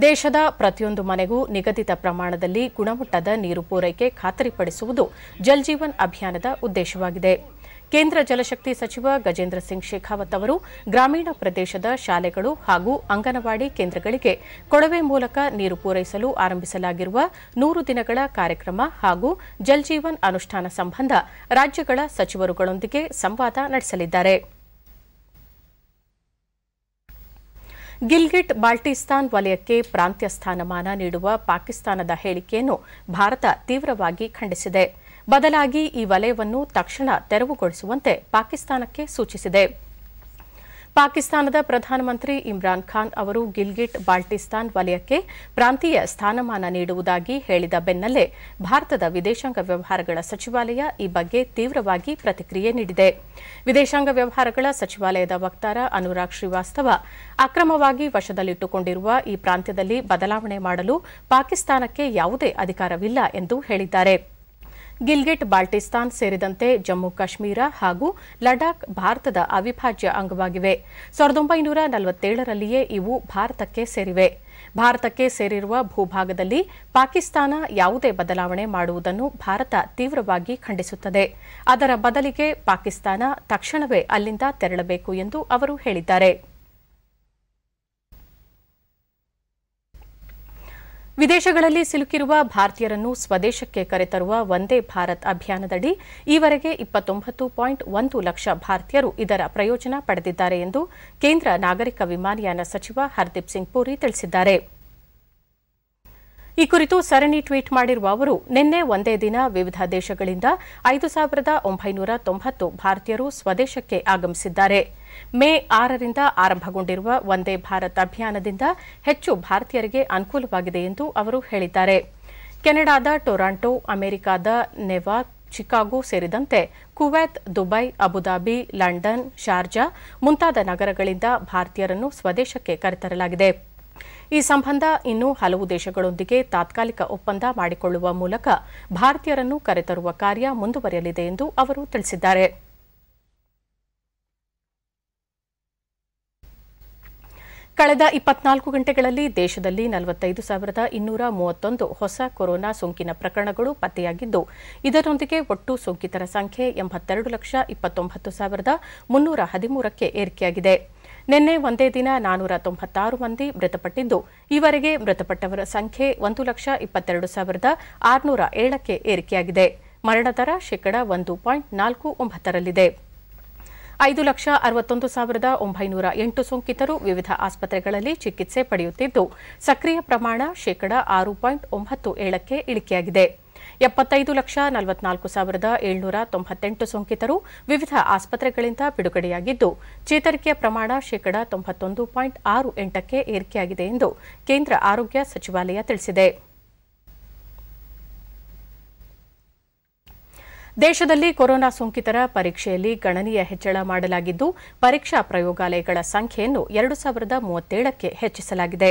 ದೇಶದ ಪ್ರತಿಯೊಂದು ಮನೆಗೂ ನಿಗದಿತ ಪ್ರಮಾಣದಲ್ಲಿ ಗುಣಮಟ್ಟದ ನೀರು ಪೂರೈಕೆ ಖಾತರಿಪಡಿಸುವುದು ಜಲ್ ಜೀವನ್ ಅಭಿಯಾನದ ಉದ್ದೇಶವಾಗಿದೆ. ಕೇಂದ್ರ ಜಲಶಕ್ತಿ ಸಚಿವ ಗಜೇಂದ್ರ ಸಿಂಗ್ ಶೇಖಾವತ್ ಅವರು ಗ್ರಾಮೀಣ ಪ್ರದೇಶದ ಶಾಲೆಗಳು ಹಾಗೂ ಅಂಗನವಾಡಿ ಕೇಂದ್ರಗಳಿಗೆ ಕೊಳವೆ ಮೂಲಕ ನೀರು ಪೂರೈಸಲು ಆರಂಭಿಸಲಾಗಿರುವ ನೂರು ದಿನಗಳ ಕಾರ್ಯಕ್ರಮ ಹಾಗೂ ಜಲ್ಜೀವನ್ ಅನುಷ್ಠಾನ ಸಂಬಂಧ ರಾಜ್ಯಗಳ ಸಚಿವರುಗಳೊಂದಿಗೆ ಸಂವಾದ ನಡೆಸಲಿದ್ದಾರೆ. ಗಿಲ್ಗಿಟ್ ಬಾಲ್ಟಿಸ್ತಾನ್ ವಲಯಕ್ಕೆ ಪ್ರಾಂತ್ಯ ಸ್ಥಾನಮಾನ ನೀಡುವ ಪಾಕಿಸ್ತಾನದ ಹೇಳಿಕೆಯನ್ನು ಭಾರತ ತೀವ್ರವಾಗಿ ಖಂಡಿಸಿದೆ. ಬದಲಾಗಿ ಈ ವಲಯವನ್ನು ತಕ್ಷಣ ತೆರವುಗೊಳಿಸುವಂತೆ ಪಾಕಿಸ್ತಾನಕ್ಕೆ ಸೂಚಿಸಿದೆ. ಪಾಕಿಸ್ತಾನದ ಪ್ರಧಾನಮಂತ್ರಿ ಇಮ್ರಾನ್ ಖಾನ್ ಅವರು ಗಿಲ್ಗಿಟ್ ಬಾಲ್ಟಿಸ್ತಾನ್ ವಲಯಕ್ಕೆ ಪ್ರಾಂತೀಯ ಸ್ಥಾನಮಾನ ನೀಡುವುದಾಗಿ ಹೇಳಿದ ಬೆನ್ನಲ್ಲೇ ಭಾರತದ ವಿದೇಶಾಂಗ ವ್ಯವಹಾರಗಳ ಸಚಿವಾಲಯ ಈ ಬಗ್ಗೆ ತೀವ್ರವಾಗಿ ಪ್ರತಿಕ್ರಿಯೆ ನೀಡಿದೆ. ವಿದೇಶಾಂಗ ವ್ಯವಹಾರಗಳ ಸಚಿವಾಲಯದ ವಕ್ತಾರ ಅನುರಾಗ್ ಶ್ರೀವಾಸ್ತವ ಅಕ್ರಮವಾಗಿ ವಶದಲ್ಲಿಟ್ಟುಕೊಂಡಿರುವ ಈ ಪ್ರಾಂತ್ಯದಲ್ಲಿ ಬದಲಾವಣೆ ಮಾಡಲು ಪಾಕಿಸ್ತಾನಕ್ಕೆ ಯಾವುದೇ ಅಧಿಕಾರವಿಲ್ಲ ಎಂದು ಹೇಳಿದ್ದಾರೆ. ಗಿಲ್ಗಿಟ್, ಬಾಲ್ಟಿಸ್ತಾನ್ ಸೇರಿದಂತೆ ಜಮ್ಮು ಕಾಶ್ಮೀರ ಹಾಗೂ ಲಡಾಖ್ ಭಾರತದ ಅವಿಭಾಜ್ಯ ಅಂಗವಾಗಿವೆ. ಸಾವಿರದ ಒಂಬೈನೂರ ನಲವತ್ತೇಳರಲ್ಲಿಯೇ ಇವು ಭಾರತಕ್ಕೆ ಸೇರಿವೆ. ಭಾರತಕ್ಕೆ ಸೇರಿರುವ ಭೂಭಾಗದಲ್ಲಿ ಪಾಕಿಸ್ತಾನ ಯಾವುದೇ ಬದಲಾವಣೆ ಮಾಡುವುದನ್ನು ಭಾರತ ತೀವ್ರವಾಗಿ ಖಂಡಿಸುತ್ತದೆ. ಅದರ ಬದಲಿಗೆ ಪಾಕಿಸ್ತಾನ ತಕ್ಷಣವೇ ಅಲ್ಲಿಂದ ತೆರಳಬೇಕು ಎಂದು ಅವರು ಹೇಳಿದ್ದಾರೆ. ವಿದೇಶಗಳಲ್ಲಿ ಸಿಲುಕಿರುವ ಭಾರತೀಯರನ್ನು ಸ್ವದೇಶಕ್ಕೆ ಕರೆತರುವ ವಂದೇ ಭಾರತ್ ಅಭಿಯಾನದಡಿ ಈವರೆಗೆ ಇಪ್ಪತ್ತೊಂಬತ್ತು ಪಾಯಿಂಟ್ ಒಂದು ಲಕ್ಷ ಭಾರತೀಯರು ಇದರ ಪ್ರಯೋಜನ ಪಡೆದಿದ್ದಾರೆ ಎಂದು ಕೇಂದ್ರ ನಾಗರಿಕ ವಿಮಾನಯಾನ ಸಚಿವ ಹರ್ದೀಪ್ ಸಿಂಗ್ ಪುರಿ ತಿಳಿಸಿದ್ದಾರೆ. ಈ ಕುರಿತು ಸರಣಿ ಟ್ವೀಟ್ ಮಾಡಿರುವ ಅವರು, ನಿನ್ನೆ ಒಂದೇ ದಿನ ವಿವಿಧ ದೇಶಗಳಿಂದ ಐದು ಸಾವಿರದ ಒಂಬೈನೂರ ತೊಂಬತ್ತು ಭಾರತೀಯರು ಸ್ವದೇಶಕ್ಕೆ ಆಗಮಿಸಿದ್ದಾರೆ. ಮೇ ಆರರಿಂದ ಆರಂಭಗೊಂಡಿರುವ ವಂದೇ ಭಾರತ್ ಅಭಿಯಾನದಿಂದ ಹೆಚ್ಚು ಭಾರತೀಯರಿಗೆ ಅನುಕೂಲವಾಗಿದೆ ಎಂದು ಅವರು ಹೇಳಿದ್ದಾರೆ. ಕೆನಡಾದ ಟೊರಾಂಟೊ, ಅಮೆರಿಕಾದ ನೆವಾ, ಚಿಕಾಗೋ ಸೇರಿದಂತೆ Kuwait, Dubai, Abu Dhabi, London, Sharjah ಮುಂತಾದ ನಗರಗಳಿಂದ ಭಾರತೀಯರನ್ನು ಸ್ವದೇಶಕ್ಕೆ ಕರೆತರಲಾಗಿದೆ. ಈ ಸಂಬಂಧ ಇನ್ನೂ ಹಲವು ದೇಶಗಳೊಂದಿಗೆ ತಾತ್ಕಾಲಿಕ ಒಪ್ಪಂದ ಮಾಡಿಕೊಳ್ಳುವ ಮೂಲಕ ಭಾರತೀಯರನ್ನು ಕರೆತರುವ ಕಾರ್ಯ ಮುಂದುವರೆಯಲಿದೆ ಎಂದು ಅವರು ತಿಳಿಸಿದ್ದಾರೆ. ಕಳೆದ ಇಪ್ಪತ್ನಾಲ್ಕು ಗಂಟೆಗಳಲ್ಲಿ ದೇಶದಲ್ಲಿ ನಲವತ್ತೈದು ಸಾವಿರದ ಇನ್ನೂರ ಮೂವತ್ತೊಂದು ಹೊಸ ಕೊರೋನಾ ಸೋಂಕಿನ ಪ್ರಕರಣಗಳು ಪತ್ತೆಯಾಗಿದ್ದು, ಇದರೊಂದಿಗೆ ಒಟ್ಟು ಸೋಂಕಿತರ ಸಂಖ್ಯೆ ಎಂಬತ್ತೆರಡು ಲಕ್ಷ ಇಪ್ಪತ್ತೊಂಬತ್ತು ಸಾವಿರದ ಮುನ್ನೂರ ಹದಿಮೂರಕ್ಕೆ ಏರಿಕೆಯಾಗಿದೆ. ನಿನ್ನೆ ಒಂದೇ ದಿನ ನಾನೂರ ತೊಂಬತ್ತಾರು ಮಂದಿ ಮೃತಪಟ್ಟಿದ್ದು, ಈವರೆಗೆ ಮೃತಪಟ್ಟವರ ಸಂಖ್ಯೆ ಒಂದು ಲಕ್ಷ ಇಪ್ಪತ್ತೆರಡು ಸಾವಿರದ ಆರುನೂರ ಏಳಕ್ಕೆ ಏರಿಕೆಯಾಗಿದೆ. ಮರಣ ದರ ಶೇಕಡಾ ಒಂದು ಪಾಯಿಂಟ್ ನಾಲ್ಕು ಒಂಬತ್ತರಲ್ಲಿದೆ. ಐದು ಲಕ್ಷ ಅರವತ್ತೊಂದು ಸಾವಿರದ ಒಂಬೈನೂರ ಎಂಟು ಸೋಂಕಿತರು ವಿವಿಧ ಆಸ್ಪತ್ರೆಗಳಲ್ಲಿ ಚಿಕಿತ್ಸೆ ಪಡೆಯುತ್ತಿದ್ದು, ಸಕ್ರಿಯ ಪ್ರಮಾಣ ಶೇಕಡ ಆರು ಪಾಯಿಂಟ್ ಒಂಬತ್ತು ಏಳಕ್ಕೆ ಇಳಿಕೆಯಾಗಿದೆ. ಎಪ್ಪತ್ತೈದು ಲಕ್ಷ ನಲವತ್ನಾಲ್ಕು ಸಾವಿರದ ಏಳ್ನೂರ ತೊಂಬತ್ತೆಂಟು ಸೋಂಕಿತರು ವಿವಿಧ ಆಸ್ಪತ್ರೆಗಳಿಂದ ಬಿಡುಗಡೆಯಾಗಿದ್ದು, ಚೇತರಿಕೆಯ ಪ್ರಮಾಣ ಶೇಕಡ ತೊಂಬತ್ತೊಂದು ಪಾಯಿಂಟ್ ಆರು ಎಂಟಕ್ಕೆ ಏರಿಕೆಯಾಗಿದೆ ಎಂದು ಕೇಂದ್ರ ಆರೋಗ್ಯ ಸಚಿವಾಲಯ ತಿಳಿಸಿದೆ. ದೇಶದಲ್ಲಿ ಕೊರೋನಾ ಸೋಂಕಿತರ ಪರೀಕ್ಷೆಯಲ್ಲಿ ಗಣನೀಯ ಹೆಚ್ಚಳ ಮಾಡಲಾಗಿದ್ದು, ಪರೀಕ್ಷಾ ಪ್ರಯೋಗಾಲಯಗಳ ಸಂಖ್ಯೆಯನ್ನು ಎರಡು ಸಾವಿರದ ಮೂವತ್ತೇಳಕ್ಕೆ ಹೆಚ್ಚಿಸಲಾಗಿದೆ.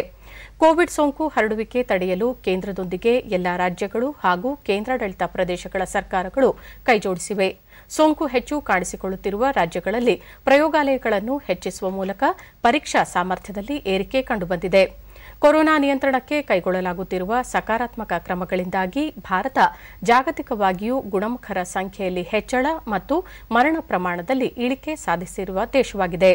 ಕೋವಿಡ್ ಸೋಂಕು ಹರಡುವಿಕೆ ತಡೆಯಲು ಕೇಂದ್ರದೊಂದಿಗೆ ಎಲ್ಲಾ ರಾಜ್ಯಗಳು ಹಾಗೂ ಕೇಂದ್ರಾಡಳಿತ ಪ್ರದೇಶಗಳ ಸರ್ಕಾರಗಳು ಕೈಜೋಡಿಸಿವೆ. ಸೋಂಕು ಹೆಚ್ಚು ಕಾಣಿಸಿಕೊಳ್ಳುತ್ತಿರುವ ರಾಜ್ಯಗಳಲ್ಲಿ ಪ್ರಯೋಗಾಲಯಗಳನ್ನು ಹೆಚ್ಚಿಸುವ ಮೂಲಕ ಪರೀಕ್ಷಾ ಸಾಮರ್ಥ್ಯದಲ್ಲಿ ಏರಿಕೆ ಕಂಡುಬಂದಿದೆ. ಕೊರೋನಾ ನಿಯಂತ್ರಣಕ್ಕೆ ಕೈಗೊಳ್ಳಲಾಗುತ್ತಿರುವ ಸಕಾರಾತ್ಮಕ ಕ್ರಮಗಳಿಂದಾಗಿ ಭಾರತ ಜಾಗತಿಕವಾಗಿಯೂ ಗುಣಮುಖರ ಸಂಖ್ಯೆಯಲ್ಲಿ ಹೆಚ್ಚಳ ಮತ್ತು ಮರಣ ಪ್ರಮಾಣದಲ್ಲಿ ಇಳಿಕೆ ಸಾಧಿಸಿರುವ ದೇಶವಾಗಿದೆ.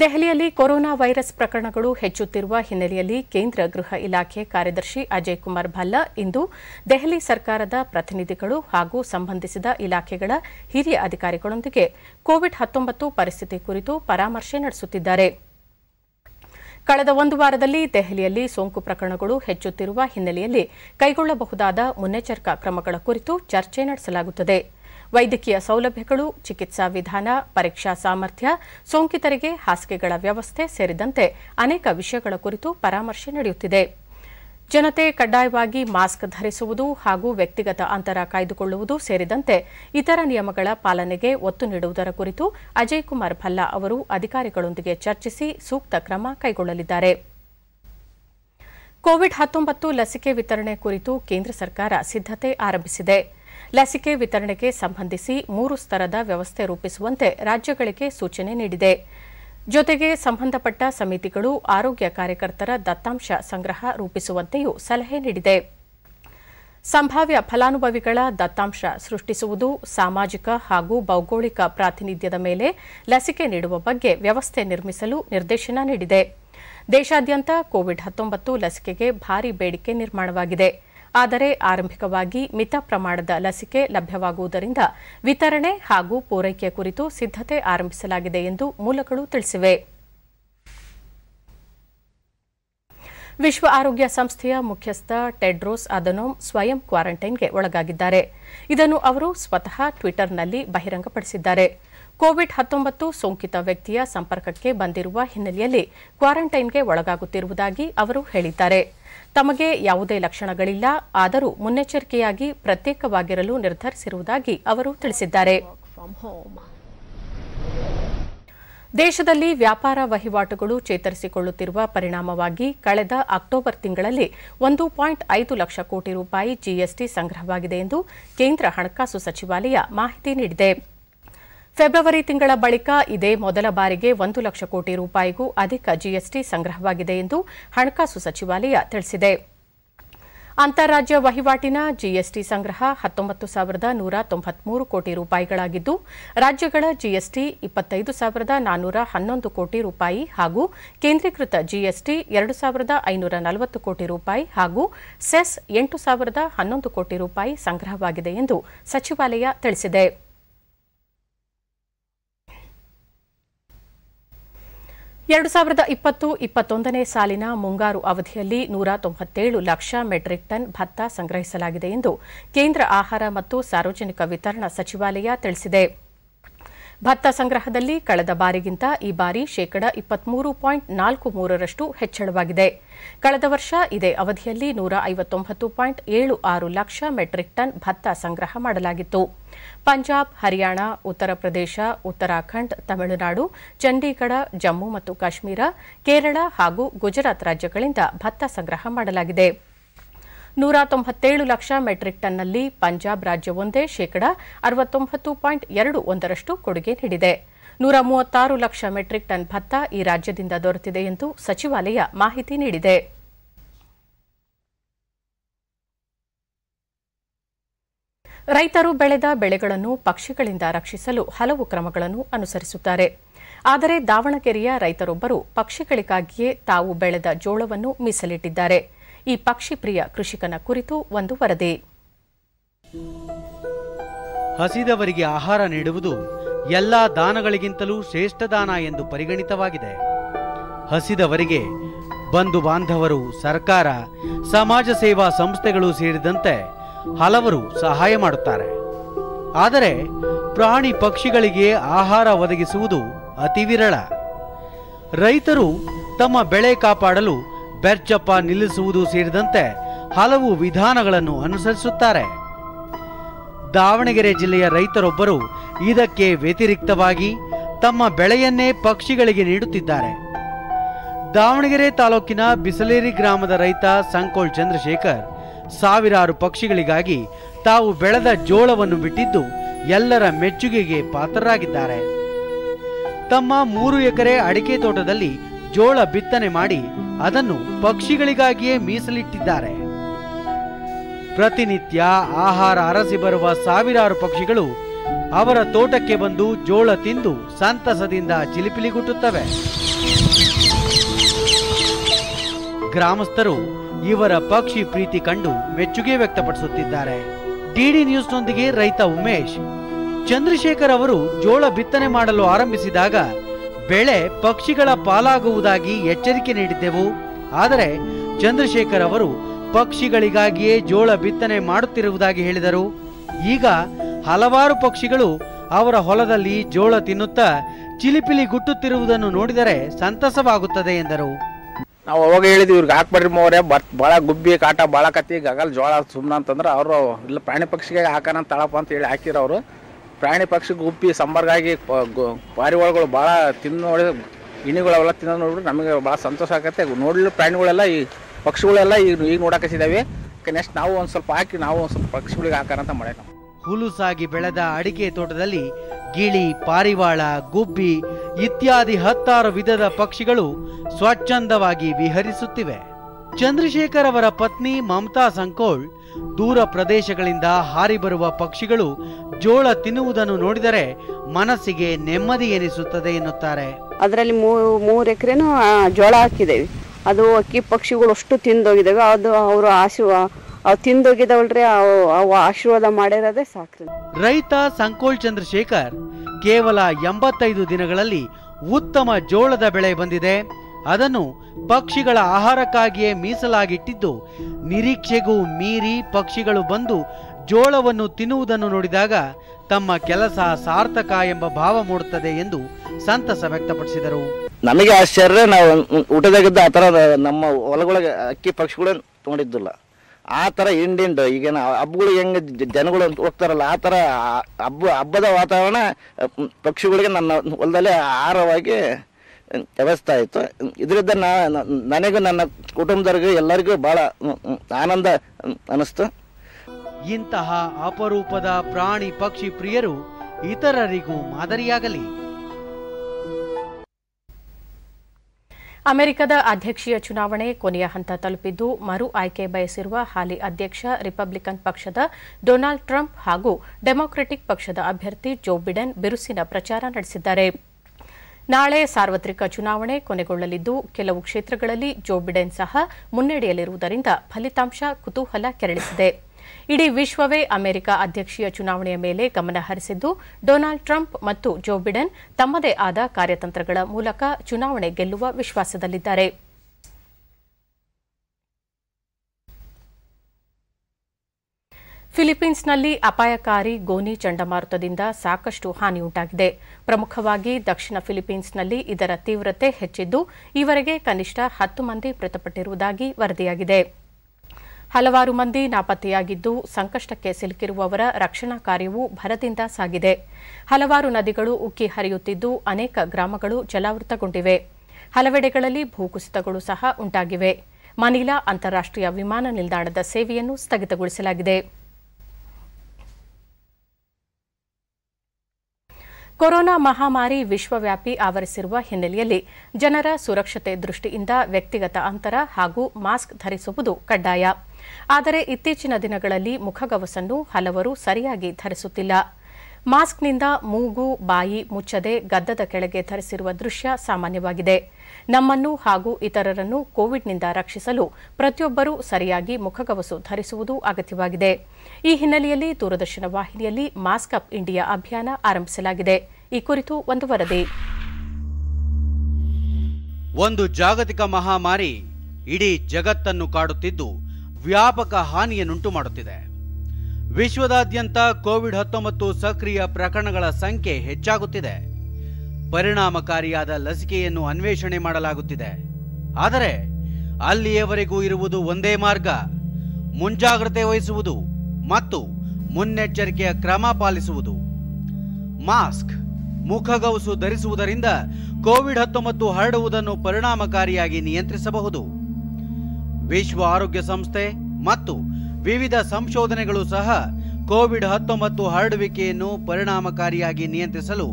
ದೆಹಲಿಯಲ್ಲಿ ಕೊರೋನಾ ವೈರಸ್ ಪ್ರಕರಣಗಳು ಹೆಚ್ಚುತ್ತಿರುವ ಹಿನ್ನೆಲೆಯಲ್ಲಿ ಕೇಂದ್ರ ಗೃಹ ಇಲಾಖೆ ಕಾರ್ಯದರ್ಶಿ ಅಜಯ್ ಕುಮಾರ್ ಭಲ್ಲಾ ಇಂದು ದೆಹಲಿ ಸರ್ಕಾರದ ಪ್ರತಿನಿಧಿಗಳು ಹಾಗೂ ಸಂಬಂಧಿಸಿದ ಇಲಾಖೆಗಳ ಹಿರಿಯ ಅಧಿಕಾರಿಗಳೊಂದಿಗೆ ಕೋವಿಡ್ ಹತ್ತೊಂಬತ್ತು ಪರಿಸ್ಥಿತಿ ಕುರಿತು ಪರಾಮರ್ಶೆ ನಡೆಸುತ್ತಿದ್ದಾರೆ. ಕಳೆದ ಒಂದು ವಾರದಲ್ಲಿ ದೆಹಲಿಯಲ್ಲಿ ಸೋಂಕು ಪ್ರಕರಣಗಳು ಹೆಚ್ಚುತ್ತಿರುವ ಹಿನ್ನೆಲೆಯಲ್ಲಿ ಕೈಗೊಳ್ಳಬಹುದಾದ ಮುನ್ನೆಚ್ಚರಿಕಾ ಕ್ರಮಗಳ ಕುರಿತು ಚರ್ಚೆ ನಡೆಸಲಾಗುತ್ತದೆ. ವೈದ್ಯಕೀಯ ಸೌಲಭ್ಯಗಳು, ಚಿಕಿತ್ಸಾ ವಿಧಾನ, ಪರೀಕ್ಷಾ ಸಾಮರ್ಥ್ಯ, ಸೋಂಕಿತರಿಗೆ ಹಾಸಿಗೆಗಳ ವ್ಯವಸ್ಥೆ ಸೇರಿದಂತೆ ಅನೇಕ ವಿಷಯಗಳ ಕುರಿತು ಪರಾಮರ್ಶೆ ನಡೆಯುತ್ತಿದೆ. ಜನತೆ ಕಡ್ಡಾಯವಾಗಿ ಮಾಸ್ಕ್ ಧರಿಸುವುದು ಹಾಗೂ ವ್ಯಕ್ತಿಗತ ಅಂತರ ಕಾಯ್ದುಕೊಳ್ಳುವುದು ಸೇರಿದಂತೆ ಇತರ ನಿಯಮಗಳ ಪಾಲನೆಗೆ ಒತ್ತು ನೀಡುವುದರ ಕುರಿತು ಅಜಯ್ ಕುಮಾರ್ ಭಲ್ಲಾ ಅವರು ಅಧಿಕಾರಿಗಳೊಂದಿಗೆ ಚರ್ಚಿಸಿ ಸೂಕ್ತ ಕ್ರಮ ಕೈಗೊಳ್ಳಲಿದ್ದಾರೆ. ಕೋವಿಡ್ ಹತ್ತೊಂಬತ್ತು ಲಸಿಕೆ ವಿತರಣೆ ಕುರಿತು ಕೇಂದ್ರ ಸರ್ಕಾರ ಸಿದ್ದತೆ ಆರಂಭಿಸಿದೆ. ಲಸಿಕೆ ವಿತರಣೆಗೆ ಸಂಬಂಧಿಸಿ ಮೂರು ಸ್ತರದ ವ್ಯವಸ್ಥೆ ರೂಪಿಸುವಂತೆ ರಾಜ್ಯಗಳಿಗೆ ಸೂಚನೆ ನೀಡಿದೆ. ಜೊತೆಗೆ ಸಂಬಂಧಪಟ್ಟ ಸಮಿತಿಗಳು ಆರೋಗ್ಯ ಕಾರ್ಯಕರ್ತರ ದತ್ತಾಂಶ ಸಂಗ್ರಹ ರೂಪಿಸುವಂತೆಯೂ ಸಲಹೆ ನೀಡಿದೆ. ಸಂಭಾವ್ಯ ಫಲಾನುಭವಿಗಳ ದತ್ತಾಂಶ ಸೃಷ್ಟಿಸುವುದು ಸಾಮಾಜಿಕ ಹಾಗೂ ಭೌಗೋಳಿಕ ಪ್ರಾತಿನಿಧ್ಯದ ಮೇಲೆ ಲಸಿಕೆ ನೀಡುವ ಬಗ್ಗೆ ವ್ಯವಸ್ಥೆ ನಿರ್ಮಿಸಲು ನಿರ್ದೇಶನ ನೀಡಿದೆ. ದೇಶಾದ್ಯಂತ ಕೋವಿಡ್ ಹತ್ತೊಂಬತ್ತು ಲಸಿಕೆಗೆ ಭಾರಿ ಬೇಡಿಕೆ ನಿರ್ಮಾಣವಾಗಿದೆ. ಆದರೆ ಆರಂಭಿಕವಾಗಿ ಮಿತ ಪ್ರಮಾಣದ ಲಸಿಕೆ ಲಭ್ಯವಾಗುವುದರಿಂದ ವಿತರಣೆ ಹಾಗೂ ಪೂರೈಕೆ ಕುರಿತು ಸಿದ್ದತೆ ಆರಂಭಿಸಲಾಗಿದೆ ಎಂದು ಮೂಲಗಳು ತಿಳಿಸಿವೆ. ವಿಶ್ವ ಆರೋಗ್ಯ ಸಂಸ್ಥೆಯ ಮುಖ್ಯಸ್ಥ ಟೆಡ್ರೋಸ್ ಅದನೋಮ್ ಸ್ವಯಂ ಕ್ವಾರಂಟೈನ್ಗೆ ಒಳಗಾಗಿದ್ದಾರೆ. ಇದನ್ನು ಅವರು ಸ್ವತಃ ಟ್ವಿಟರ್ನಲ್ಲಿ ಬಹಿರಂಗಪಡಿಸಿದ್ದಾರೆ. ಕೋವಿಡ್ ಹತ್ತೊಂಬತ್ತು ಸೋಂಕಿತ ವ್ಯಕ್ತಿಯ ಸಂಪರ್ಕಕ್ಕೆ ಬಂದಿರುವ ಹಿನ್ನೆಲೆಯಲ್ಲಿ ಕ್ವಾರಂಟೈನ್ಗೆ ಒಳಗಾಗುತ್ತಿರುವುದಾಗಿ ಅವರು ಹೇಳಿದ್ದಾರೆ. ತಮಗೆ ಯಾವುದೇ ಲಕ್ಷಣಗಳಿಲ್ಲ, ಆದರೂ ಮುನ್ನೆಚ್ಚರಿಕೆಯಾಗಿ ಪ್ರತ್ಯೇಕವಾಗಿರಲು ನಿರ್ಧರಿಸಿರುವುದಾಗಿ ಅವರು ತಿಳಿಸಿದ್ದಾರೆ. ದೇಶದಲ್ಲಿ ವ್ಯಾಪಾರ ವಹಿವಾಟುಗಳು ಚೇತರಿಸಿಕೊಳ್ಳುತ್ತಿರುವ ಪರಿಣಾಮವಾಗಿ ಕಳೆದ ಅಕ್ಟೋಬರ್ ತಿಂಗಳಲ್ಲಿ ಒಂದು ಪಾಯಿಂಟ್ ಐದು ಲಕ್ಷ ಕೋಟಿ ರೂಪಾಯಿ ಜಿಎಸ್ಟಿ ಸಂಗ್ರಹವಾಗಿದೆ ಎಂದು ಕೇಂದ್ರ ಹಣಕಾಸು ಸಚಿವಾಲಯ ಮಾಹಿತಿ ನೀಡಿದೆ. ಫೆಬ್ರವರಿ ತಿಂಗಳ ಬಳಿಕ ಇದೇ ಮೊದಲ ಬಾರಿಗೆ ಒಂದು ಲಕ್ಷ ಕೋಟಿ ರೂಪಾಯಿಗೂ ಅಧಿಕ ಜಿಎಸ್ಟಿ ಸಂಗ್ರಹವಾಗಿದೆ ಎಂದು ಹಣಕಾಸು ಸಚಿವಾಲಯ ತಿಳಿಸಿದೆ. ಅಂತಾರಾಜ್ಯ ವಹಿವಾಟಿನ ಜಿಎಸ್ಟಿ ಸಂಗ್ರಹ ಹತ್ತೊಂಬತ್ತು ಸಾವಿರದ ನೂರ ತೊಂಬತ್ಮೂರು ಕೋಟಿ ರೂಪಾಯಿಗಳಾಗಿದ್ದು, ರಾಜ್ಯಗಳ ಜಿಎಸ್ಟಿ ಇಪ್ಪತ್ತೈದು ಸಾವಿರದ ನಾನ್ನೂರ ಹನ್ನೊಂದು ಕೋಟಿ ರೂಪಾಯಿ ಹಾಗೂ ಕೇಂದ್ರೀಕೃತ ಜಿಎಸ್ಟಿ ಎರಡು ಸಾವಿರದ ಐನೂರ ನಲವತ್ತು ಕೋಟಿ ರೂಪಾಯಿ ಹಾಗೂ ಸೆಸ್ ಎಂಟು ಸಾವಿರದ ಹನ್ನೊಂದು ಕೋಟಿ ರೂಪಾಯಿ ಸಂಗ್ರಹವಾಗಿದೆ ಎಂದು ಸಚಿವಾಲಯ ತಿಳಿಸಿದೆ. ಎರಡು ಸಾವಿರದ ಇಪ್ಪತ್ತು ಇಪ್ಪತ್ತೊಂದನೇ ಸಾಲಿನ ಮುಂಗಾರು ಅವಧಿಯಲ್ಲಿ ನೂರ ತೊಂಬತ್ತೇಳು ಲಕ್ಷ ಮೆಟ್ರಿಕ್ ಟನ್ ಭತ್ತ ಸಂಗ್ರಹಿಸಲಾಗಿದೆ ಎಂದು ಕೇಂದ್ರ ಆಹಾರ ಮತ್ತು ಸಾರ್ವಜನಿಕ ವಿತರಣಾ ಸಚಿವಾಲಯ ತಿಳಿಸಿದೆ. ಭತ್ತ ಸಂಗ್ರಹದಲ್ಲಿ ಕಳೆದ ಬಾರಿಗಿಂತ ಈ ಬಾರಿ ಶೇಕಡ ಇಪ್ಪತ್ಮೂರು ಪಾಯಿಂಟ್ ನಾಲ್ಕು ಮೂರರಷ್ಟು ಹೆಚ್ಚಳವಾಗಿದೆ. ಕಳೆದ ವರ್ಷ ಇದೇ ಅವಧಿಯಲ್ಲಿ ನೂರ ಐವತ್ತೊಂಬತ್ತು ಪಾಯಿಂಟ್ ಏಳು ಆರು ಲಕ್ಷ ಮೆಟ್ರಿಕ್ ಟನ್ ಭತ್ತ ಸಂಗ್ರಹ ಮಾಡಲಾಗಿತ್ತು. ಪಂಜಾಬ್, ಹರಿಯಾಣ, ಉತ್ತರ ಪ್ರದೇಶ, ಉತ್ತರಾಖಂಡ್, ತಮಿಳುನಾಡು, ಚಂಡೀಗಢ, ಜಮ್ಮು ಮತ್ತು ಕಾಶ್ಮೀರ, ಕೇರಳ ಹಾಗೂ ಗುಜರಾತ್ ರಾಜ್ಯಗಳಿಂದ ಭತ್ತ ಸಂಗ್ರಹ ಮಾಡಲಾಗಿದೆ. ನೂರ ತೊಂಬತ್ತೇಳು ಲಕ್ಷ ಮೆಟ್ರಿಕ್ ಟನ್ನಲ್ಲಿ ಪಂಜಾಬ್ ರಾಜ್ಯವೊಂದೇ ಶೇಕಡ ಅರವತ್ತೊಂಬತ್ತು ಪಾಯಿಂಟ್ ಎರಡು ಒಂದರಷ್ಟು ಕೊಡುಗೆ ನೀಡಿದೆ. ನೂರ ಮೂವತ್ತಾರು ಲಕ್ಷ ಮೆಟ್ರಿಕ್ ಟನ್ ಭತ್ತ ಈ ರಾಜ್ಯದಿಂದ ದೊರೆತಿದೆ ಎಂದು ಸಚಿವಾಲಯ ಮಾಹಿತಿ ನೀಡಿದೆ. ರೈತರು ಬೆಳೆದ ಬೆಳೆಗಳನ್ನು ಪಕ್ಷಿಗಳಿಂದ ರಕ್ಷಿಸಲು ಹಲವು ಕ್ರಮಗಳನ್ನು ಅನುಸರಿಸುತ್ತಾರೆ. ಆದರೆ ದಾವಣಗೆರೆಯ ರೈತರೊಬ್ಬರು ಪಕ್ಷಿಗಳಿಗಾಗಿಯೇ ತಾವು ಬೆಳೆದ ಜೋಳವನ್ನು ಮೀಸಲಿಟ್ಟಿದ್ದಾರೆ. ಈ ಪಕ್ಷಿ ಪ್ರಿಯ ಕೃಷಿಕನ ಕುರಿತು ಒಂದು ವರದಿ. ಹಸಿದವರಿಗೆ ಆಹಾರ ನೀಡುವುದು ಎಲ್ಲ ದಾನಗಳಿಗಿಂತಲೂ ಶ್ರೇಷ್ಠ ದಾನ ಎಂದು ಪರಿಗಣಿತವಾಗಿದೆ. ಹಸಿದವರಿಗೆ ಬಂಧು ಬಾಂಧವರು, ಸರ್ಕಾರ, ಸಮಾಜ ಸೇವಾ ಸಂಸ್ಥೆಗಳು ಸೇರಿದಂತೆ ಹಲವರು ಸಹಾಯ ಮಾಡುತ್ತಾರೆ. ಆದರೆ ಪ್ರಾಣಿ ಪಕ್ಷಿಗಳಿಗೆ ಆಹಾರ ಒದಗಿಸುವುದು ಅತಿ ವಿರಳ. ರೈತರು ತಮ್ಮ ಬೆಳೆ ಕಾಪಾಡಲು ಬೆರ್ಚಪ್ಪ ನಿಲ್ಲಿಸುವುದು ಸೇರಿದಂತೆ ಹಲವು ವಿಧಾನಗಳನ್ನು ಅನುಸರಿಸುತ್ತಾರೆ. ದಾವಣಗೆರೆ ಜಿಲ್ಲೆಯ ರೈತರೊಬ್ಬರು ಇದಕ್ಕೆ ವ್ಯತಿರಿಕ್ತವಾಗಿ ತಮ್ಮ ಬೆಳೆಯನ್ನೇ ಪಕ್ಷಿಗಳಿಗೆ ನೀಡುತ್ತಿದ್ದಾರೆ. ದಾವಣಗೆರೆ ತಾಲೂಕಿನ ಬಿಸಲೇರಿ ಗ್ರಾಮದ ರೈತ ಸಂಕೋಳ್ ಚಂದ್ರಶೇಖರ್ ಸಾವಿರಾರು ಪಕ್ಷಿಗಳಿಗಾಗಿ ತಾವು ಬೆಳೆದ ಜೋಳವನ್ನು ಬಿಟ್ಟಿದ್ದು ಎಲ್ಲರ ಮೆಚ್ಚುಗೆಗೆ ಪಾತ್ರರಾಗಿದ್ದಾರೆ. ತಮ್ಮ ಮೂರು ಎಕರೆ ಅಡಿಕೆ ತೋಟದಲ್ಲಿ ಜೋಳ ಬಿತ್ತನೆ ಮಾಡಿ ಅದನ್ನು ಪಕ್ಷಿಗಳಿಗಾಗಿಯೇ ಮೀಸಲಿಟ್ಟಿದ್ದಾರೆ. ಪ್ರತಿನಿತ್ಯ ಆಹಾರ ಅರಸಿ ಬರುವ ಸಾವಿರಾರು ಪಕ್ಷಿಗಳು ಅವರ ತೋಟಕ್ಕೆ ಬಂದು ಜೋಳ ತಿಂದು ಸಂತಸದಿಂದ ಚಿಲಿಪಿಲಿಗುಟ್ಟುತ್ತವೆ. ಗ್ರಾಮಸ್ಥರು ಇವರ ಪಕ್ಷಿ ಪ್ರೀತಿ ಕಂಡು ಮೆಚ್ಚುಗೆ ವ್ಯಕ್ತಪಡಿಸುತ್ತಿದ್ದಾರೆ. ಡಿಡಿ ನ್ಯೂಸ್ನೊಂದಿಗೆ ರೈತ ಉಮೇಶ್. ಚಂದ್ರಶೇಖರ್ ಅವರು ಜೋಳ ಬಿತ್ತನೆ ಮಾಡಲು ಆರಂಭಿಸಿದಾಗ ಬೆಳೆ ಪಕ್ಷಿಗಳ ಪಾಲಾಗುವುದಾಗಿ ಎಚ್ಚರಿಕೆ ನೀಡಿದ್ದೆವು. ಆದರೆ ಚಂದ್ರಶೇಖರ್ ಅವರು ಪಕ್ಷಿಗಳಿಗಾಗಿಯೇ ಜೋಳ ಬಿತ್ತನೆ ಮಾಡುತ್ತಿರುವುದಾಗಿ ಹೇಳಿದರು. ಈಗ ಹಲವಾರು ಪಕ್ಷಿಗಳು ಅವರ ಹೊಲದಲ್ಲಿ ಜೋಳ ತಿನ್ನುತ್ತಾ ಚಿಲಿಪಿಲಿ ಗುಟ್ಟುತ್ತಿರುವುದನ್ನು ನೋಡಿದರೆ ಸಂತಸವಾಗುತ್ತದೆ ಎಂದರು. ನಾವು ಅವಾಗ ಹೇಳಿದ್ವಿ, ಇವ್ರಿಗೆ ಹಾಕ್ಬೇಡ್ರಿ ಮೋರೆ ಬತ್ ಭಾಳ ಗುಬ್ಬಿ ಕಾಟ ಭಾಳ ಕತ್ತಿ, ಗಗಲ್ ಜೋಳ ಸುಮ್ಮನೆ ಅಂತಂದ್ರೆ ಅವರು ಇಲ್ಲ ಪ್ರಾಣಿ ಪಕ್ಷಿಗೆ ಹಾಕೋಣ ತಳಪ ಅಂತ ಹೇಳಿ ಹಾಕಿರ ಅವರು. ಪ್ರಾಣಿ ಪಕ್ಷಿ ಗುಬ್ಬಿ ಸಂಬರ್ಗಾಗಿ ಪ- ಗು- ಪಾರಿವಾಳಗಳು ಭಾಳ ತಿಂದು ನೋಡಿ ಇಣಿಗಳೆಲ್ಲ ತಿನ್ನೋದು ನೋಡಿದ್ರೆ ನಮಗೆ ಭಾಳ ಸಂತೋಷ ಆಗತ್ತೆ. ನೋಡಲು ಪ್ರಾಣಿಗಳೆಲ್ಲ ಈ ಪಕ್ಷಿಗಳೆಲ್ಲ ಈಗ ಈಗ ನೋಡಕತ್ತಿದ್ದಾವೆ. ನೆಕ್ಸ್ಟ್ ನಾವು ಒಂದು ಸ್ವಲ್ಪ ಹಾಕಿ, ನಾವು ಒಂದು ಸ್ವಲ್ಪ ಪಕ್ಷಿಗಳಿಗೆ ಹಾಕೋಣ ಅಂತ ನಾವು ಹುಲುಸಾಗಿ ಬೆಳೆದ ಅಡಿಕೆ ತೋಟದಲ್ಲಿ ಗಿಳಿ, ಪಾರಿವಾಳ, ಗುಬ್ಬಿ ಇತ್ಯಾದಿ ಹತ್ತಾರು ವಿಧದ ಪಕ್ಷಿಗಳು ಸ್ವಚ್ಛಂದವಾಗಿ ವಿಹರಿಸುತ್ತಿವೆ. ಚಂದ್ರಶೇಖರ್ ಅವರ ಪತ್ನಿ ಮಮತಾ ಸಂಕೋಳ್ ದೂರ ಪ್ರದೇಶಗಳಿಂದ ಹಾರಿ ಬರುವ ಪಕ್ಷಿಗಳು ಜೋಳ ತಿನ್ನುವುದನ್ನು ನೋಡಿದರೆ ಮನಸ್ಸಿಗೆ ನೆಮ್ಮದಿ ಎನಿಸುತ್ತದೆ ಎನ್ನುತ್ತಾರೆ. ಅದರಲ್ಲಿ ಮೂರು ಎಕರೆನೂ ಜೋಳ ಹಾಕಿದ್ದೇವೆ. ಅದು ಅಕ್ಕಿ ಪಕ್ಷಿಗಳು ಅಷ್ಟು ತಿಂದೋಗಿದ್ದಾವೆ. ಅದು ಅವರು ಆಶೀರ್ವಾ ಅವು ತಿಂದೋಗಿದವಳ್ರಿ ಅವು ಅವು ಆಶೀರ್ವಾದ ಮಾಡಿರೋದೇ ಸಾಕ್ರಿ. ರೈತ ಸಂಕೋಳ್ ಚಂದ್ರಶೇಖರ್ ಕೇವಲ ಎಂಬತ್ತೈದು ದಿನಗಳಲ್ಲಿ ಉತ್ತಮ ಜೋಳದ ಬೆಳೆ ಬಂದಿದೆ. ಅದನ್ನು ಪಕ್ಷಿಗಳ ಆಹಾರಕ್ಕಾಗಿಯೇ ಮೀಸಲಾಗಿಟ್ಟಿದ್ದು ನಿರೀಕ್ಷೆಗೂ ಮೀರಿ ಪಕ್ಷಿಗಳು ಬಂದು ಜೋಳವನ್ನು ತಿನ್ನುವುದನ್ನು ನೋಡಿದಾಗ ತಮ್ಮ ಕೆಲಸ ಸಾರ್ಥಕ ಎಂಬ ಭಾವ ಮೂಡುತ್ತದೆ ಎಂದು ಸಂತಸ ವ್ಯಕ್ತಪಡಿಸಿದರು. ನಮಗೆ ಆಶ್ಚರ್ಯ ನಾವು ಊಟದಾಗಿದ್ದ ಆ ಥರ ನಮ್ಮ ಹೊಲಗೊಳಗೆ ಅಕ್ಕಿ ಪಕ್ಷಿಗಳು ನೋಡಿದ್ದಿಲ್ಲ ಆ ಥರ ಹಿಂಡಿಂಡು ಈಗೇನು ಹಬ್ಬಗಳು ಹೆಂಗೆ ಜನಗಳು ಅಂತ ಹೋಗ್ತಾರಲ್ಲ, ಆ ಥರ ಹಬ್ಬ, ಹಬ್ಬದ ವಾತಾವರಣ ಪಕ್ಷಿಗಳಿಗೆ ನನ್ನ ಹೊಲದಲ್ಲಿ ಆಹಾರವಾಗಿ ವ್ಯವಸ್ಥೆ ಆಯಿತು. ಇದರಿಂದ ನಾ ನನಗೂ ನನ್ನ ಕುಟುಂಬದವ್ರಿಗೂ ಎಲ್ಲರಿಗೂ ಭಾಳ ಆನಂದ ಅನಿಸ್ತು. ಅನ್ನಿಸ್ತು ಇಂತಹ ಅಪರೂಪದ ಪ್ರಾಣಿ ಪಕ್ಷಿ ಪ್ರಿಯರು ಇತರರಿಗೂ ಮಾದರಿಯಾಗಲಿ. ಅಮೆರಿಕದ ಅಧ್ಯಕ್ಷೀಯ ಚುನಾವಣೆ ಕೊನೆಯ ಹಂತ ತಲುಪಿದ್ದು, ಮರು ಆಯ್ಕೆ ಬಯಸಿರುವ ಹಾಲಿ ಅಧ್ಯಕ್ಷ ರಿಪಬ್ಲಿಕನ್ ಪಕ್ಷದ ಡೊನಾಲ್ಡ್ ಟ್ರಂಪ್ ಹಾಗೂ ಡೆಮಾಕ್ರೆಟಿಕ್ ಪಕ್ಷದ ಅಭ್ಯರ್ಥಿ ಜೋ ಬಿಡೆನ್ ಬಿರುಸಿನ ಪ್ರಚಾರ ನಡೆಸಿದ್ದಾರೆ. ನಾಳೆ ಸಾರ್ವತ್ರಿಕ ಚುನಾವಣೆ ಕೊನೆಗೊಳ್ಳಲಿದ್ದು, ಕೆಲವು ಕ್ಷೇತ್ರಗಳಲ್ಲಿ ಜೋ ಬಿಡೆನ್ ಸಹ ಮುನ್ನಡೆಯಲಿರುವುದರಿಂದ ಫಲಿತಾಂಶ ಕುತೂಹಲ ಕೆರಳಿಸಿದೆ. ಇಡೀ ವಿಶ್ವವೇ ಅಮೆರಿಕ ಅಧ್ಯಕ್ಷೀಯ ಚುನಾವಣೆಯ ಮೇಲೆ ಗಮನ ಹರಿಸಿದ್ದು, ಡೊನಾಲ್ಡ್ ಟ್ರಂಪ್ ಮತ್ತು ಜೋ ಬಿಡನ್ ತಮ್ಮದೇ ಆದ ಕಾರ್ಯತಂತ್ರಗಳ ಮೂಲಕ ಚುನಾವಣೆ ಗೆಲ್ಲುವ ವಿಶ್ವಾಸದಲ್ಲಿದ್ದಾರೆ. ಫಿಲಿಪೀನ್ಸ್ನಲ್ಲಿ ಅಪಾಯಕಾರಿ ಗೋನಿ ಚಂಡಮಾರುತದಿಂದ ಸಾಕಷ್ಟು ಹಾನಿಯುಂಟಾಗಿದೆ. ಪ್ರಮುಖವಾಗಿ ದಕ್ಷಿಣ ಫಿಲಿಪೀನ್ಸ್ನಲ್ಲಿ ಇದರ ತೀವ್ರತೆ ಹೆಚ್ಚಿದ್ದು, ಈವರೆಗೆ ಕನಿಷ್ಠ ಹತ್ತು ಮಂದಿ ಮೃತಪಟ್ಟಿರುವುದಾಗಿ ವರದಿಯಾಗಿದೆ. ಹಲವಾರು ಮಂದಿ ನಾಪತ್ತೆಯಾಗಿದ್ದು ಸಂಕಷ್ಟಕ್ಕೆ ಸಿಲುಕಿರುವವರ ರಕ್ಷಣಾ ಕಾರ್ಯವು ಭರದಿಂದ ಸಾಗಿದೆ. ಹಲವಾರು ನದಿಗಳು ಉಕ್ಕಿ ಹರಿಯುತ್ತಿದ್ದು ಅನೇಕ ಗ್ರಾಮಗಳು ಜಲಾವೃತಗೊಂಡಿವೆ. ಹಲವೆಡೆಗಳಲ್ಲಿ ಭೂಕುಸಿತಗಳು ಸಹ ಉಂಟಾಗಿವೆ. ಮನಿಲಾ ಅಂತಾರಾಷ್ಟೀಯ ವಿಮಾನ ನಿಲ್ದಾಣದ ಸೇವೆಯನ್ನು ಸ್ಥಗಿತಗೊಳಿಸಲಾಗಿದೆ. ಕೊರೋನಾ ಮಹಾಮಾರಿ ವಿಶ್ವವ್ಯಾಪಿ ಆವರಿಸಿರುವ ಹಿನ್ನೆಲೆಯಲ್ಲಿ ಜನರ ಸುರಕ್ಷತೆ ದೃಷ್ಟಿಯಿಂದ ವ್ಯಕ್ತಿಗತ ಅಂತರ ಹಾಗೂ ಮಾಸ್ಕ್ ಧರಿಸುವುದು ಕಡ್ಡಾಯ. ಆದರೆ ಇತ್ತೀಚಿನ ದಿನಗಳಲ್ಲಿ ಮುಖಗವಸನ್ನು ಹಲವರು ಸರಿಯಾಗಿ ಧರಿಸುತ್ತಿಲ್ಲ. ಮಾಸ್ಕ್ನಿಂದ ಮೂಗು, ಬಾಯಿ ಮುಚ್ಚದೆ ಗದ್ದದ ಕೆಳಗೆ ಧರಿಸಿರುವ ದೃಶ್ಯ ಸಾಮಾನ್ಯವಾಗಿದೆ. ನಮ್ಮನ್ನು ಹಾಗೂ ಇತರರನ್ನು ಕೋವಿಡ್ನಿಂದ ರಕ್ಷಿಸಲು ಪ್ರತಿಯೊಬ್ಬರೂ ಸರಿಯಾಗಿ ಮುಖಗವಸು ಧರಿಸುವುದು ಅಗತ್ಯವಾಗಿದೆ. ಈ ಹಿನ್ನೆಲೆಯಲ್ಲಿ ದೂರದರ್ಶನ ವಾಹಿನಿಯಲ್ಲಿ ಮಾಸ್ಕ್ ಅಪ್ ಇಂಡಿಯಾ ಅಭಿಯಾನ ಆರಂಭಿಸಲಾಗಿದೆ. ಈ ಕುರಿತು ಒಂದು ವರದಿ. ಒಂದು ಜಾಗತಿಕ ಮಹಾಮಾರಿ ಇಡೀ ಜಗತ್ತನ್ನು ಕಾಡುತ್ತಿದ್ದು. ವ್ಯಾಪಕ ಹಾನಿಯನ್ನುಂಟು ಮಾಡುತ್ತಿದೆ ವಿಶ್ವದಾದ್ಯಂತ ಕೋವಿಡ್ ಹತ್ತೊಂಬತ್ತು ಸಕ್ರಿಯ ಪ್ರಕರಣಗಳ ಸಂಖ್ಯೆ ಹೆಚ್ಚಾಗುತ್ತಿದೆ. ಪರಿಣಾಮಕಾರಿಯಾದ ಲಸಿಕೆಯನ್ನು ಅನ್ವೇಷಣೆ ಮಾಡಲಾಗುತ್ತಿದೆ. ಆದರೆ ಅಲ್ಲಿಯವರೆಗೂ ಇರುವುದು ಒಂದೇ ಮಾರ್ಗ. ಮುಂಜಾಗ್ರತೆ ವಹಿಸುವುದು ಮತ್ತು ಮುನ್ನೆಚ್ಚರಿಕೆಯ ಕ್ರಮ ಪಾಲಿಸುವುದು. ಮಾಸ್ಕ್, ಮುಖಗವಸು ಧರಿಸುವುದರಿಂದ ಕೋವಿಡ್ ಹತ್ತೊಂಬತ್ತು ಹರಡುವುದನ್ನು ಪರಿಣಾಮಕಾರಿಯಾಗಿ ನಿಯಂತ್ರಿಸಬಹುದು. ವಿಶ್ವ ಆರೋಗ್ಯ ಸಂಸ್ಥೆ ಮತ್ತು ವಿವಿಧ ಸಂಶೋಧನೆಗಳು ಸಹ ಕೋವಿಡ್ ಹತ್ತೊಂಬತ್ತು ಹರಡುವಿಕೆಯನ್ನು ಪರಿಣಾಮಕಾರಿಯಾಗಿ ನಿಯಂತ್ರಿಸಲು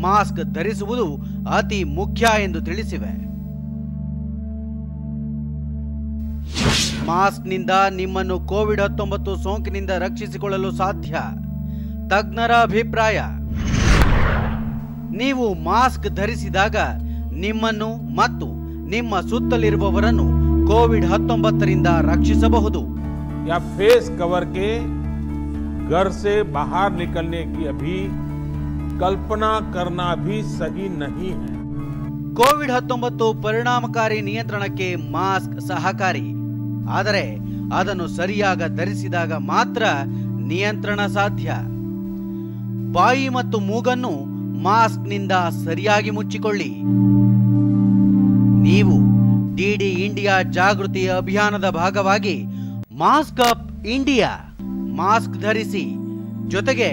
ಮಾಸ್ಕ್ ಧರಿಸುವುದು ಅತಿ ಮುಖ್ಯ ಎಂದು ತಿಳಿಸಿವೆ. ಮಾಸ್ಕ್ನಿಂದ ನಿಮ್ಮನ್ನು ಕೋವಿಡ್ ಹತ್ತೊಂಬತ್ತು ಸೋಂಕಿನಿಂದ ರಕ್ಷಿಸಿಕೊಳ್ಳಲು ಸಾಧ್ಯ. ತಜ್ಞರ ಅಭಿಪ್ರಾಯ. ನೀವು ಮಾಸ್ಕ್ ಧರಿಸಿದಾಗ ನಿಮ್ಮನ್ನು ಮತ್ತು ನಿಮ್ಮ ಸುತ್ತಲಿರುವವರನ್ನು ಕೋವಿಡ್ ಹತ್ತೊಂಬತ್ತರಿಂದ ರಕ್ಷಿಸಬಹುದು या फेस कवर के घर से बाहर निकलने की अभी कल्पना करना भी सही नहीं है ಕೋವಿಡ್ ಹತ್ತೊಂಬತ್ತು ಪರಿಣಾಮಕಾರಿ ನಿಯಂತ್ರಣಕ್ಕೆ ಮಾಸ್ಕ್ ಸಹಕಾರಿ ಆದರೆ ಅದನ್ನು ಸರಿಯಾಗ ಧರಿಸಿದಾಗ ಮಾತ್ರ ನಿಯಂತ್ರಣ ಸಾಧ್ಯ ಬಾಯಿ ಮತ್ತು ಮೂಗನ್ನು ಮಾಸ್ಕ್ನಿಂದ ಸರಿಯಾಗಿ ಮುಚ್ಚಿಕೊಳ್ಳಿ ನೀವು ಡಿಡಿ ಇಂಡಿಯಾ ಜಾಗೃತಿ ಅಭಿಯಾನದ ಭಾಗವಾಗಿ ಮಾಸ್ಕ್ ಅಪ್ ಇಂಡಿಯಾ. ಮಾಸ್ಕ್ ಧರಿಸಿ. ಜೊತೆಗೆ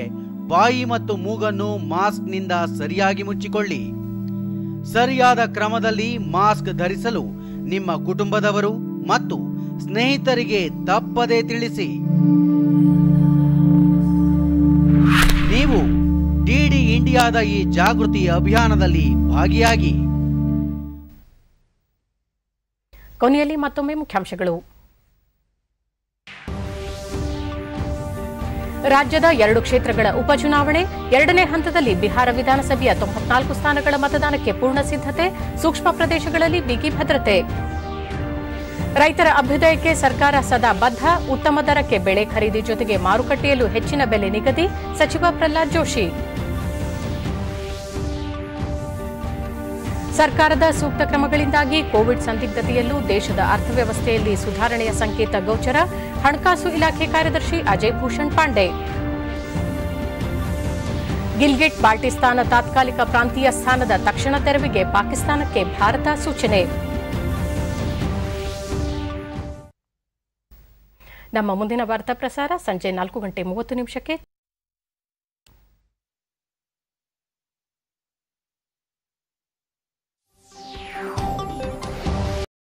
ಬಾಯಿ ಮತ್ತು ಮೂಗನ್ನು ಮಾಸ್ಕ್ನಿಂದ ಸರಿಯಾಗಿ ಮುಚ್ಚಿಕೊಳ್ಳಿ. ಸರಿಯಾದ ಕ್ರಮದಲ್ಲಿ ಮಾಸ್ಕ್ ಧರಿಸಲು ನಿಮ್ಮ ಕುಟುಂಬದವರು ಮತ್ತು ಸ್ನೇಹಿತರಿಗೆ ತಪ್ಪದೇ ತಿಳಿಸಿ. ನೀವು ಡಿಡಿ ಇಂಡಿಯಾದ ಈ ಜಾಗೃತಿ ಅಭಿಯಾನದಲ್ಲಿ ಭಾಗಿಯಾಗಿ. ಕೊನೆಯಲ್ಲಿ ಮತ್ತೊಮ್ಮೆ ಮುಖ್ಯಾಂಶಗಳು. ರಾಜ್ಯದ ಎರಡು ಕ್ಷೇತ್ರಗಳ ಉಪಚುನಾವಣೆ ಎರಡನೇ ಹಂತದಲ್ಲಿ ಬಿಹಾರ ವಿಧಾನಸಭೆಯ ತೊಂಬತ್ನಾಲ್ಕು ಸ್ಥಾನಗಳ ಮತದಾನಕ್ಕೆ ಪೂರ್ಣ ಸಿದ್ಧತೆ, ಸೂಕ್ಷ್ಮ ಪ್ರದೇಶಗಳಲ್ಲಿ ಬಿಗಿ ಭದ್ರತೆ. ರೈತರ ಅಭ್ಯುದಯಕ್ಕೆ ಸರ್ಕಾರ ಸದಾ ಬದ್ಧ, ಉತ್ತಮ ದರಕ್ಕೆ ಬೆಳೆ ಖರೀದಿ ಜೊತೆಗೆ ಮಾರುಕಟ್ಟೆಯಲ್ಲೂ ಹೆಚ್ಚಿನ ಬೆಲೆ ನಿಗದಿ, ಸಚಿವ ಪ್ರಹ್ಲಾದ್ ಜೋಶಿ. ಸರ್ಕಾರದ ಸೂಕ್ತ ಕ್ರಮಗಳಿಂದಾಗಿ ಕೋವಿಡ್ ಸಂದಿಗ್ಧತೆಯಲ್ಲೂ ದೇಶದ ಅರ್ಥವ್ಯವಸ್ಥೆಯಲ್ಲಿ ಸುಧಾರಣೆಯ ಸಂಕೇತ ಗೋಚರ, ಹಣಕಾಸು ಇಲಾಖೆ ಕಾರ್ಯದರ್ಶಿ ಅಜಯ್ ಭೂಷಣ್ ಪಾಂಡೆ. ಗಿಲ್ಗಿಟ್ ಬಾಲ್ಟಿಸ್ತಾನ ತಾತ್ಕಾಲಿಕ ಪ್ರಾಂತೀಯ ಸ್ಥಾನದ ತಕ್ಷಣ ತೆರವಿಗೆ ಪಾಕಿಸ್ತಾನಕ್ಕೆ ಭಾರತ ಸೂಚನೆ. ನಮ್ಮ ಮುಂದಿನ ವಾರ್ತಾ ಪ್ರಸಾರ ಸಂಜೆ ನಾಲ್ಕು ಗಂಟೆ ಮೂವತ್ತು ನಿಮಿಷಕ್ಕೆ